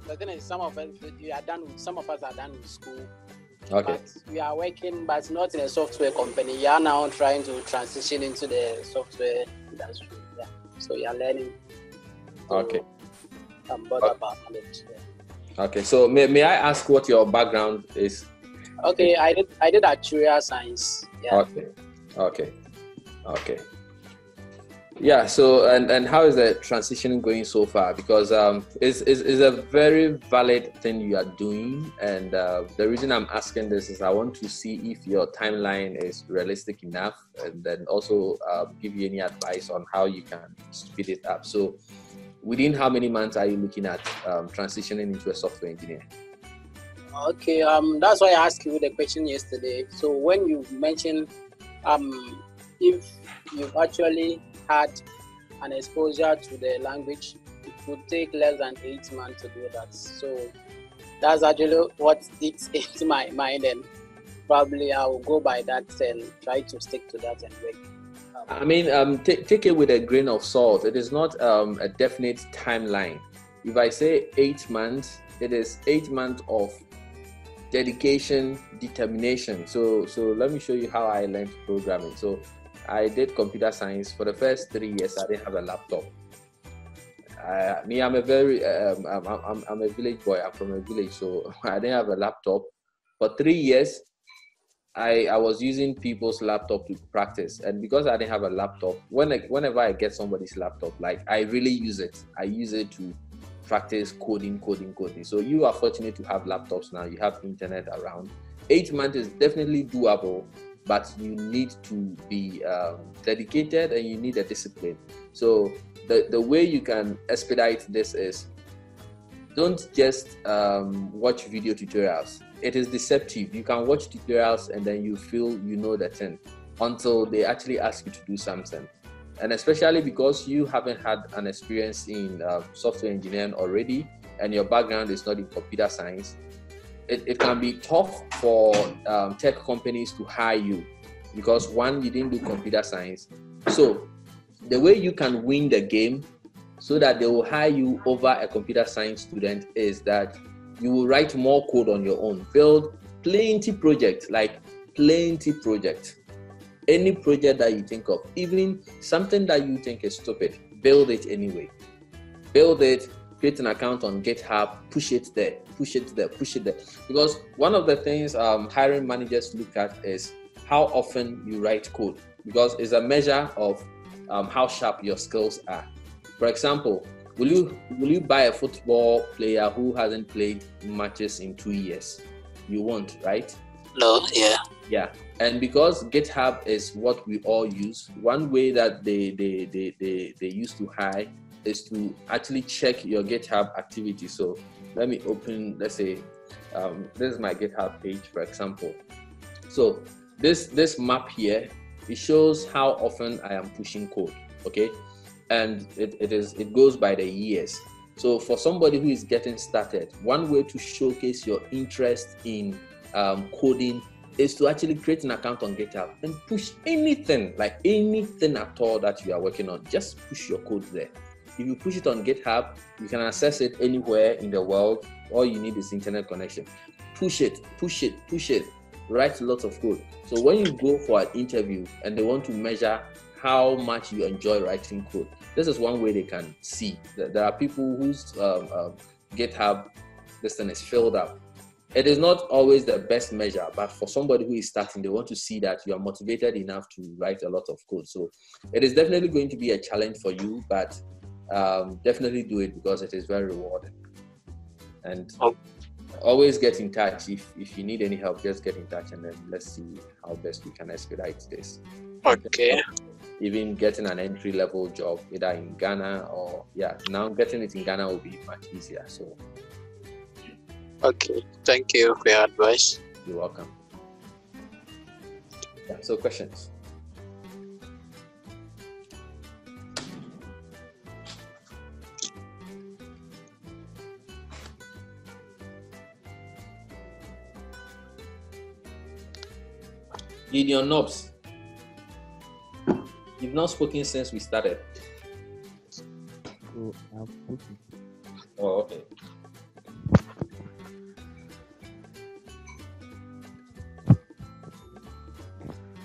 the thing is, some of us are done. With, some of us are done with school. Okay. But we are working, but not in a software company. We are now trying to transition into the software industry. Yeah. So we are learning. Okay. Um, bother about knowledge. Yeah. Okay. So may, may I ask what your background is? Okay, I did I did actuarial science. Yeah. Okay. Okay. Okay yeah so and and how is the transition going so far? Because um it's, it's, it's a very valid thing you are doing and uh, the reason i'm asking this is i want to see if your timeline is realistic enough and then also uh, give you any advice on how you can speed it up. So within how many months are you looking at um, transitioning into a software engineer? Okay um that's why i asked you the question yesterday. So when you mentioned um if you've actually had an exposure to the language, it would take less than eight months to do that. So that's actually what sticks (laughs) into my mind, and probably I will go by that and try to stick to that and I mean, um, t- take it with a grain of salt. It is not um, a definite timeline. If I say eight months, it is eight months of dedication, determination. So, so let me show you how I learned programming. So, I did computer science for the first three years. I didn't have a laptop. Uh, me, I'm a very, um, I'm, I'm, I'm a village boy. I'm from a village, so (laughs) I didn't have a laptop. For three years, I, I was using people's laptop to practice, and because I didn't have a laptop, when I, whenever I get somebody's laptop, like I really use it. I use it to practice coding, coding, coding. So you are fortunate to have laptops now. You have internet around. Eight months is definitely doable but you need to be um, dedicated and you need a discipline. So the, the way you can expedite this is don't just um, watch video tutorials. It is deceptive. You can watch tutorials and then you feel you know the thing until they actually ask you to do something. And especially because you haven't had an experience in uh, software engineering already and your background is not in computer science, it, it can be tough for um, tech companies to hire you because one, you didn't do computer science. So the way you can win the game so that they will hire you over a computer science student is that you will write more code on your own, build plenty projects, like plenty projects. Any project that you think of, even something that you think is stupid, build it anyway. Build it, create an account on GitHub, push it there, push it there, push it there. Because one of the things um, hiring managers look at is how often you write code, because it's a measure of um, how sharp your skills are. For example, will you will you buy a football player who hasn't played matches in two years? You won't, right? No, yeah. Yeah. And because GitHub is what we all use, one way that they they they they, they used to hide is to actually check your GitHub activity. So let me open, let's say, um, this is my GitHub page, for example. So this this map here, it shows how often I am pushing code. Okay, and it, it is it goes by the years. So for somebody who is getting started, one way to showcase your interest in um, coding is to actually create an account on GitHub and push anything, like anything at all that you are working on. Just push your code there. If you push it on GitHub, you can access it anywhere in the world. All you need is internet connection. Push it, push it, push it. Write lots of code. So when you go for an interview and they want to measure how much you enjoy writing code, this is one way they can see. that There are people whose um, um, GitHub this thing is filled up. It is not always the best measure, but for somebody who is starting, they want to see that you are motivated enough to write a lot of code. So it is definitely going to be a challenge for you, but um, definitely do it because it is very rewarding. And always get in touch. If, if you need any help, just get in touch and then let's see how best we can expedite this. Okay. Even getting an entry level job either in Ghana or yeah, now getting it in Ghana will be much easier. So Okay. Thank you for your advice. You're welcome. Yeah, so questions. Gideon Knobs. You've not spoken since we started. Oh, Oh, okay.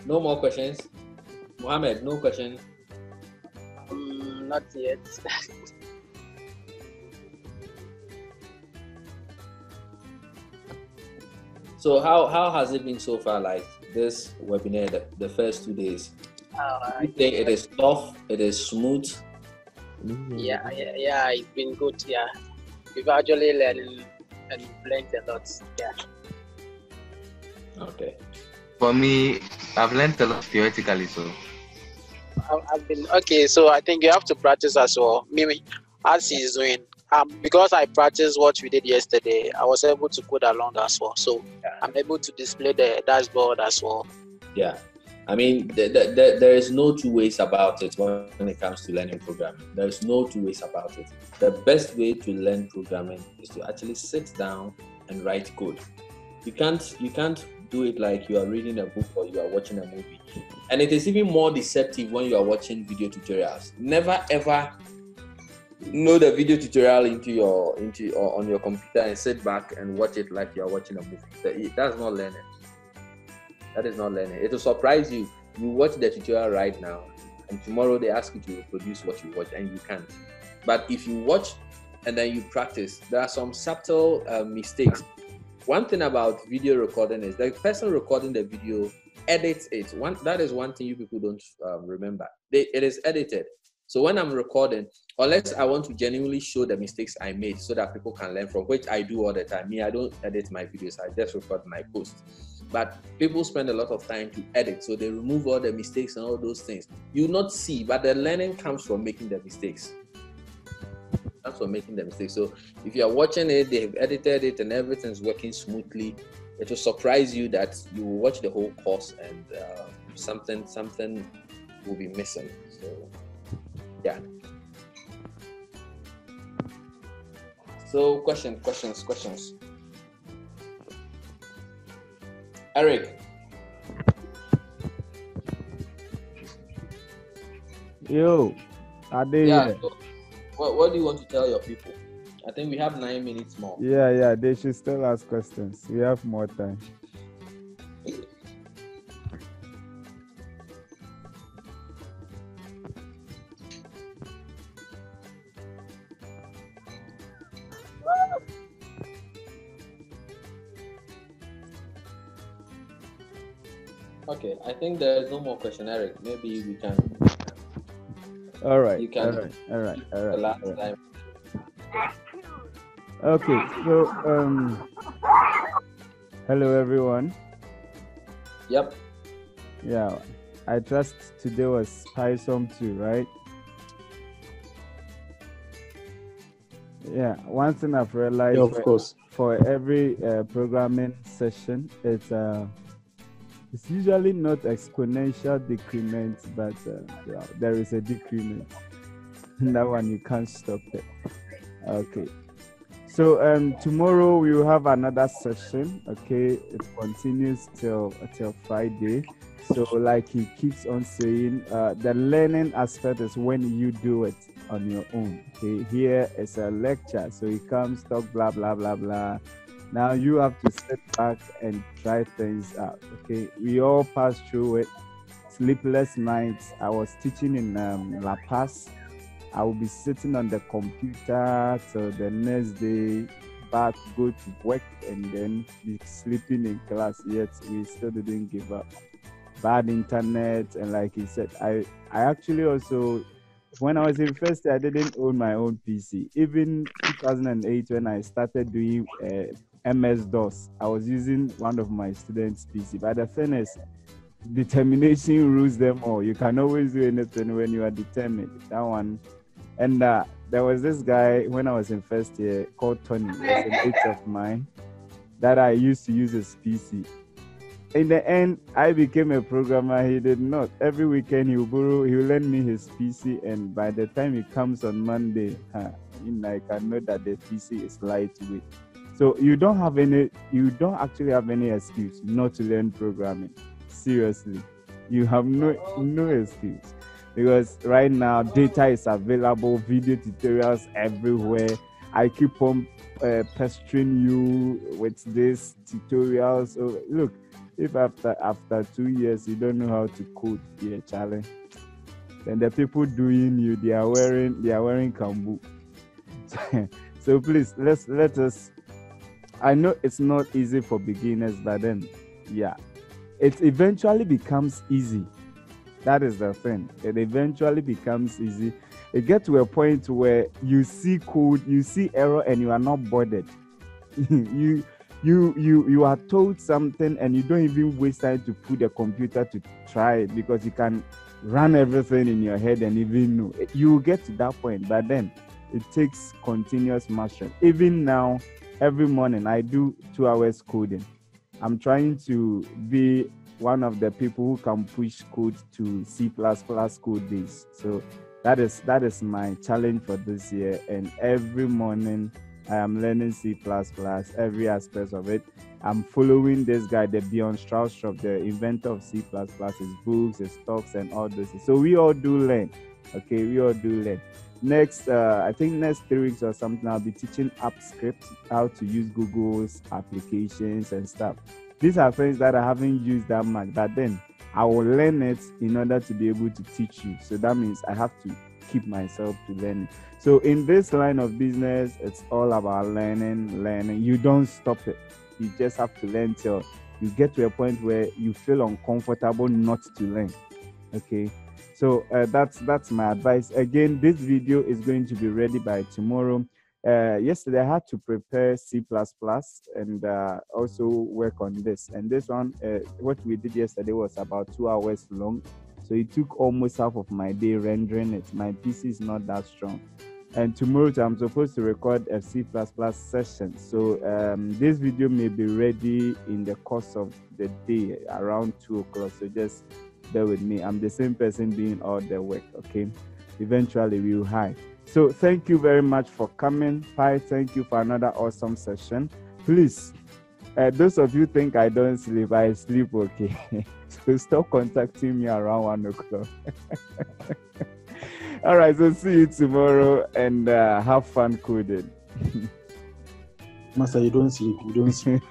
No more questions. Mohammed, no question. Um, not yet. So how how has it been so far? Like this webinar, the, the first two days. Uh, you think it is tough? It is smooth? yeah, yeah, yeah, it's been good. Yeah, we've actually learned and learned a lot. Yeah. Okay. For me, I've learned a lot theoretically, so I- I've been okay. So I think you have to practice as well. Mimi, as he's doing, um, because I practiced what we did yesterday, I was able to code along as well. So I'm able to display the dashboard as well. Yeah. I mean, the, the, the, there is no two ways about it when it comes to learning programming. There is no two ways about it. The best way to learn programming is to actually sit down and write code. You can't you can't do it like you are reading a book or you are watching a movie. And it is even more deceptive when you are watching video tutorials. Never ever load a video tutorial into your into or on your computer and sit back and watch it like you are watching a movie. That's not learning. That is not learning. It will surprise you. You watch the tutorial right now, and tomorrow they ask you to reproduce what you watch, and you can't. But if you watch and then you practice, there are some subtle uh, mistakes. One thing about video recording is the person recording the video edits it. One that is one thing you people don't um, remember. They, it is edited. So when I'm recording, unless I want to genuinely show the mistakes I made so that people can learn from, which I do all the time. Me, I don't edit my videos, I just record my post. But people spend a lot of time to edit, so they remove all the mistakes and all those things. You not see, but the learning comes from making the mistakes. Comes from making the mistakes. So if you are watching it, they've edited it and everything's working smoothly. It will surprise you that you will watch the whole course and uh, something something will be missing. So yeah. So questions, questions, questions. Eric, Yo, are they yeah. so what, what do you want to tell your people? I think we have nine minutes more. Yeah, yeah, they should still ask questions. We have more time. There's no more question, Eric. Maybe we can. All right. You can. All right. All right. All The right. last all right. time. Okay. So um. Hello everyone. Yep. Yeah, I trust today was Python too, right? Yeah, one thing I've realized Yeah, of course. for every uh, programming session, it's uh, it's usually not exponential decrement, but uh, yeah, there is a decrement. (laughs) that one you can't stop it. Okay. So um, tomorrow we will have another session. Okay, it continues till till Friday. So like he keeps on saying, uh, the learning aspect is when you do it on your own. Okay, here is a lecture, so he comes talk blah blah blah blah. Now you have to sit back and try things out. Okay, we all pass through it. Sleepless nights. I was teaching in um, La Paz. I will be sitting on the computer till the next day, back, go to work, and then be sleeping in class. Yet we still didn't give up. Bad internet, and like he said, I I actually also when I was in first year, I didn't own my own PC. Even 2008, when I started doing uh, MS DOS, I was using one of my students' PC. But the thing is, determination rules them all. You can always do anything when you are determined. That one. And uh, there was this guy when I was in first year called Tony. A mate of mine that I used to use his PC. In the end, I became a programmer. He did not. Every weekend he will borrow, he will lend me his PC, and by the time he comes on Monday, huh, know, I can know that the PC is lightweight. So you don't have any, you don't actually have any excuse not to learn programming. Seriously, you have no no excuse because right now data is available, video tutorials everywhere. I keep on uh, pestering you with these tutorials. So look, if after after two years you don't know how to code, be a challenge. Then the people doing you, they are wearing they are wearing kambu. (laughs) so please let's let us. I know it's not easy for beginners, but then yeah, it eventually becomes easy. That is the thing. It eventually becomes easy. It gets to a point where you see code, you see error, and you are not bothered. (laughs) you you you you are told something and you don't even waste time to put the computer to try it because you can run everything in your head and even know you will get to that point but then it takes continuous mastery even now every morning i do two hours coding i'm trying to be one of the people who can push code to c++ code base so that is that is my challenge for this year and every morning I am learning C++, every aspect of it. I'm following this guy, the Bjarne Stroustrup, the inventor of C++, his books, his talks, and all this. So we all do learn. Okay, we all do learn. Next, uh, I think next three weeks or something, I'll be teaching AppScript, how to use Google's applications and stuff. These are things that I haven't used that much, but then I will learn it in order to be able to teach you. So that means I have to keep myself to learn. So in this line of business, it's all about learning, learning. You don't stop it. You just have to learn till you get to a point where you feel uncomfortable not to learn. Okay. So uh, that's that's my advice. Again, this video is going to be ready by tomorrow. Uh, yesterday I had to prepare C++ and uh, also work on this. And this one, uh, what we did yesterday was about two hours long. So it took almost half of my day rendering it. My PC is not that strong. And tomorrow I'm supposed to record a C++ session. So um, this video may be ready in the course of the day around two o'clock. So just bear with me. I'm the same person doing all the work. Okay. Eventually we will hide. So thank you very much for coming. Pie, thank you for another awesome session. Please, uh, those of you think I don't sleep, I sleep okay. (laughs) so stop contacting me around one o'clock. (laughs) All right, so see you tomorrow and uh, have fun coding. (laughs) Master, you don't sleep. You don't sleep.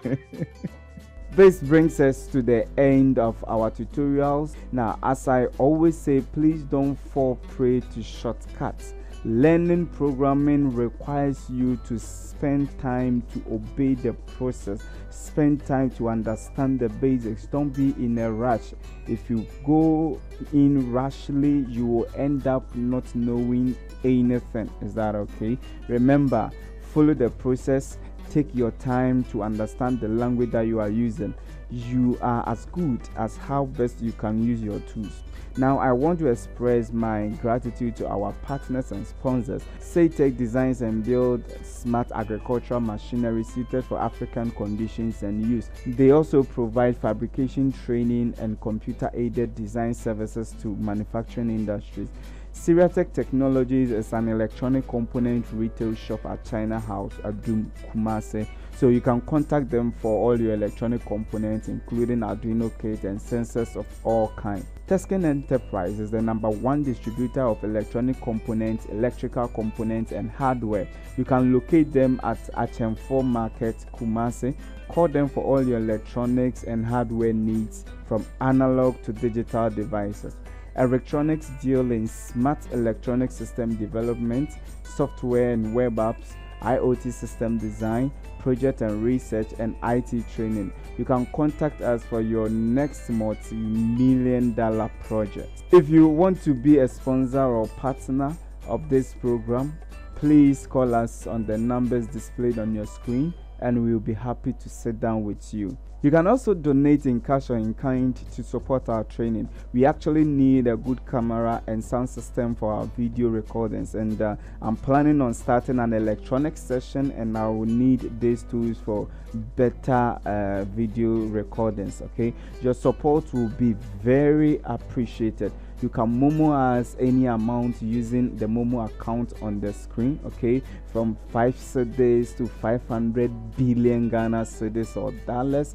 This brings us to the end of our tutorials. Now, as I always say, please don't fall prey to shortcuts. Learning programming requires you to spend time to obey the process, spend time to understand the basics. Don't be in a rush. If you go in rashly, you will end up not knowing anything. Is that okay? Remember, follow the process, take your time to understand the language that you are using. You are as good as how best you can use your tools. Now, I want to express my gratitude to our partners and sponsors. Saytech designs and build smart agricultural machinery suited for African conditions and use. They also provide fabrication training and computer aided design services to manufacturing industries. Syriatech Technologies is an electronic component retail shop at China House at Dum Kumasi. So you can contact them for all your electronic components, including Arduino kit and sensors of all kinds. Tesken Enterprise is the number one distributor of electronic components, electrical components, and hardware. You can locate them at HM4 Market, Kumasi. Call them for all your electronics and hardware needs from analog to digital devices. Erictronics deal in smart electronic system development, software and web apps, IoT system design, project and research, and IT training. You can contact us for your next multi million dollar project. If you want to be a sponsor or partner of this program, please call us on the numbers displayed on your screen and we'll be happy to sit down with you. You can also donate in cash or in kind to support our training. We actually need a good camera and sound system for our video recordings, and uh, I'm planning on starting an electronic session, and I will need these tools for better uh, video recordings. Okay, your support will be very appreciated you can momo us any amount using the momo account on the screen okay from 5 cedis to 500 billion ghana cedis or dollars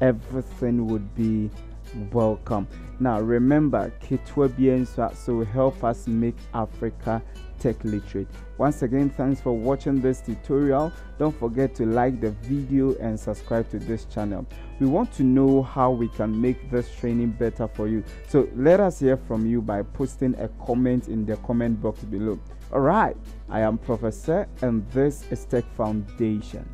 everything would be welcome. Now remember kitwa biensa so help us make africa tech literate. Once again thanks for watching this tutorial. Don't forget to like the video and subscribe to this channel. We want to know how we can make this training better for you. So let us hear from you by posting a comment in the comment box below. All right i am Profesir and this is tech foundation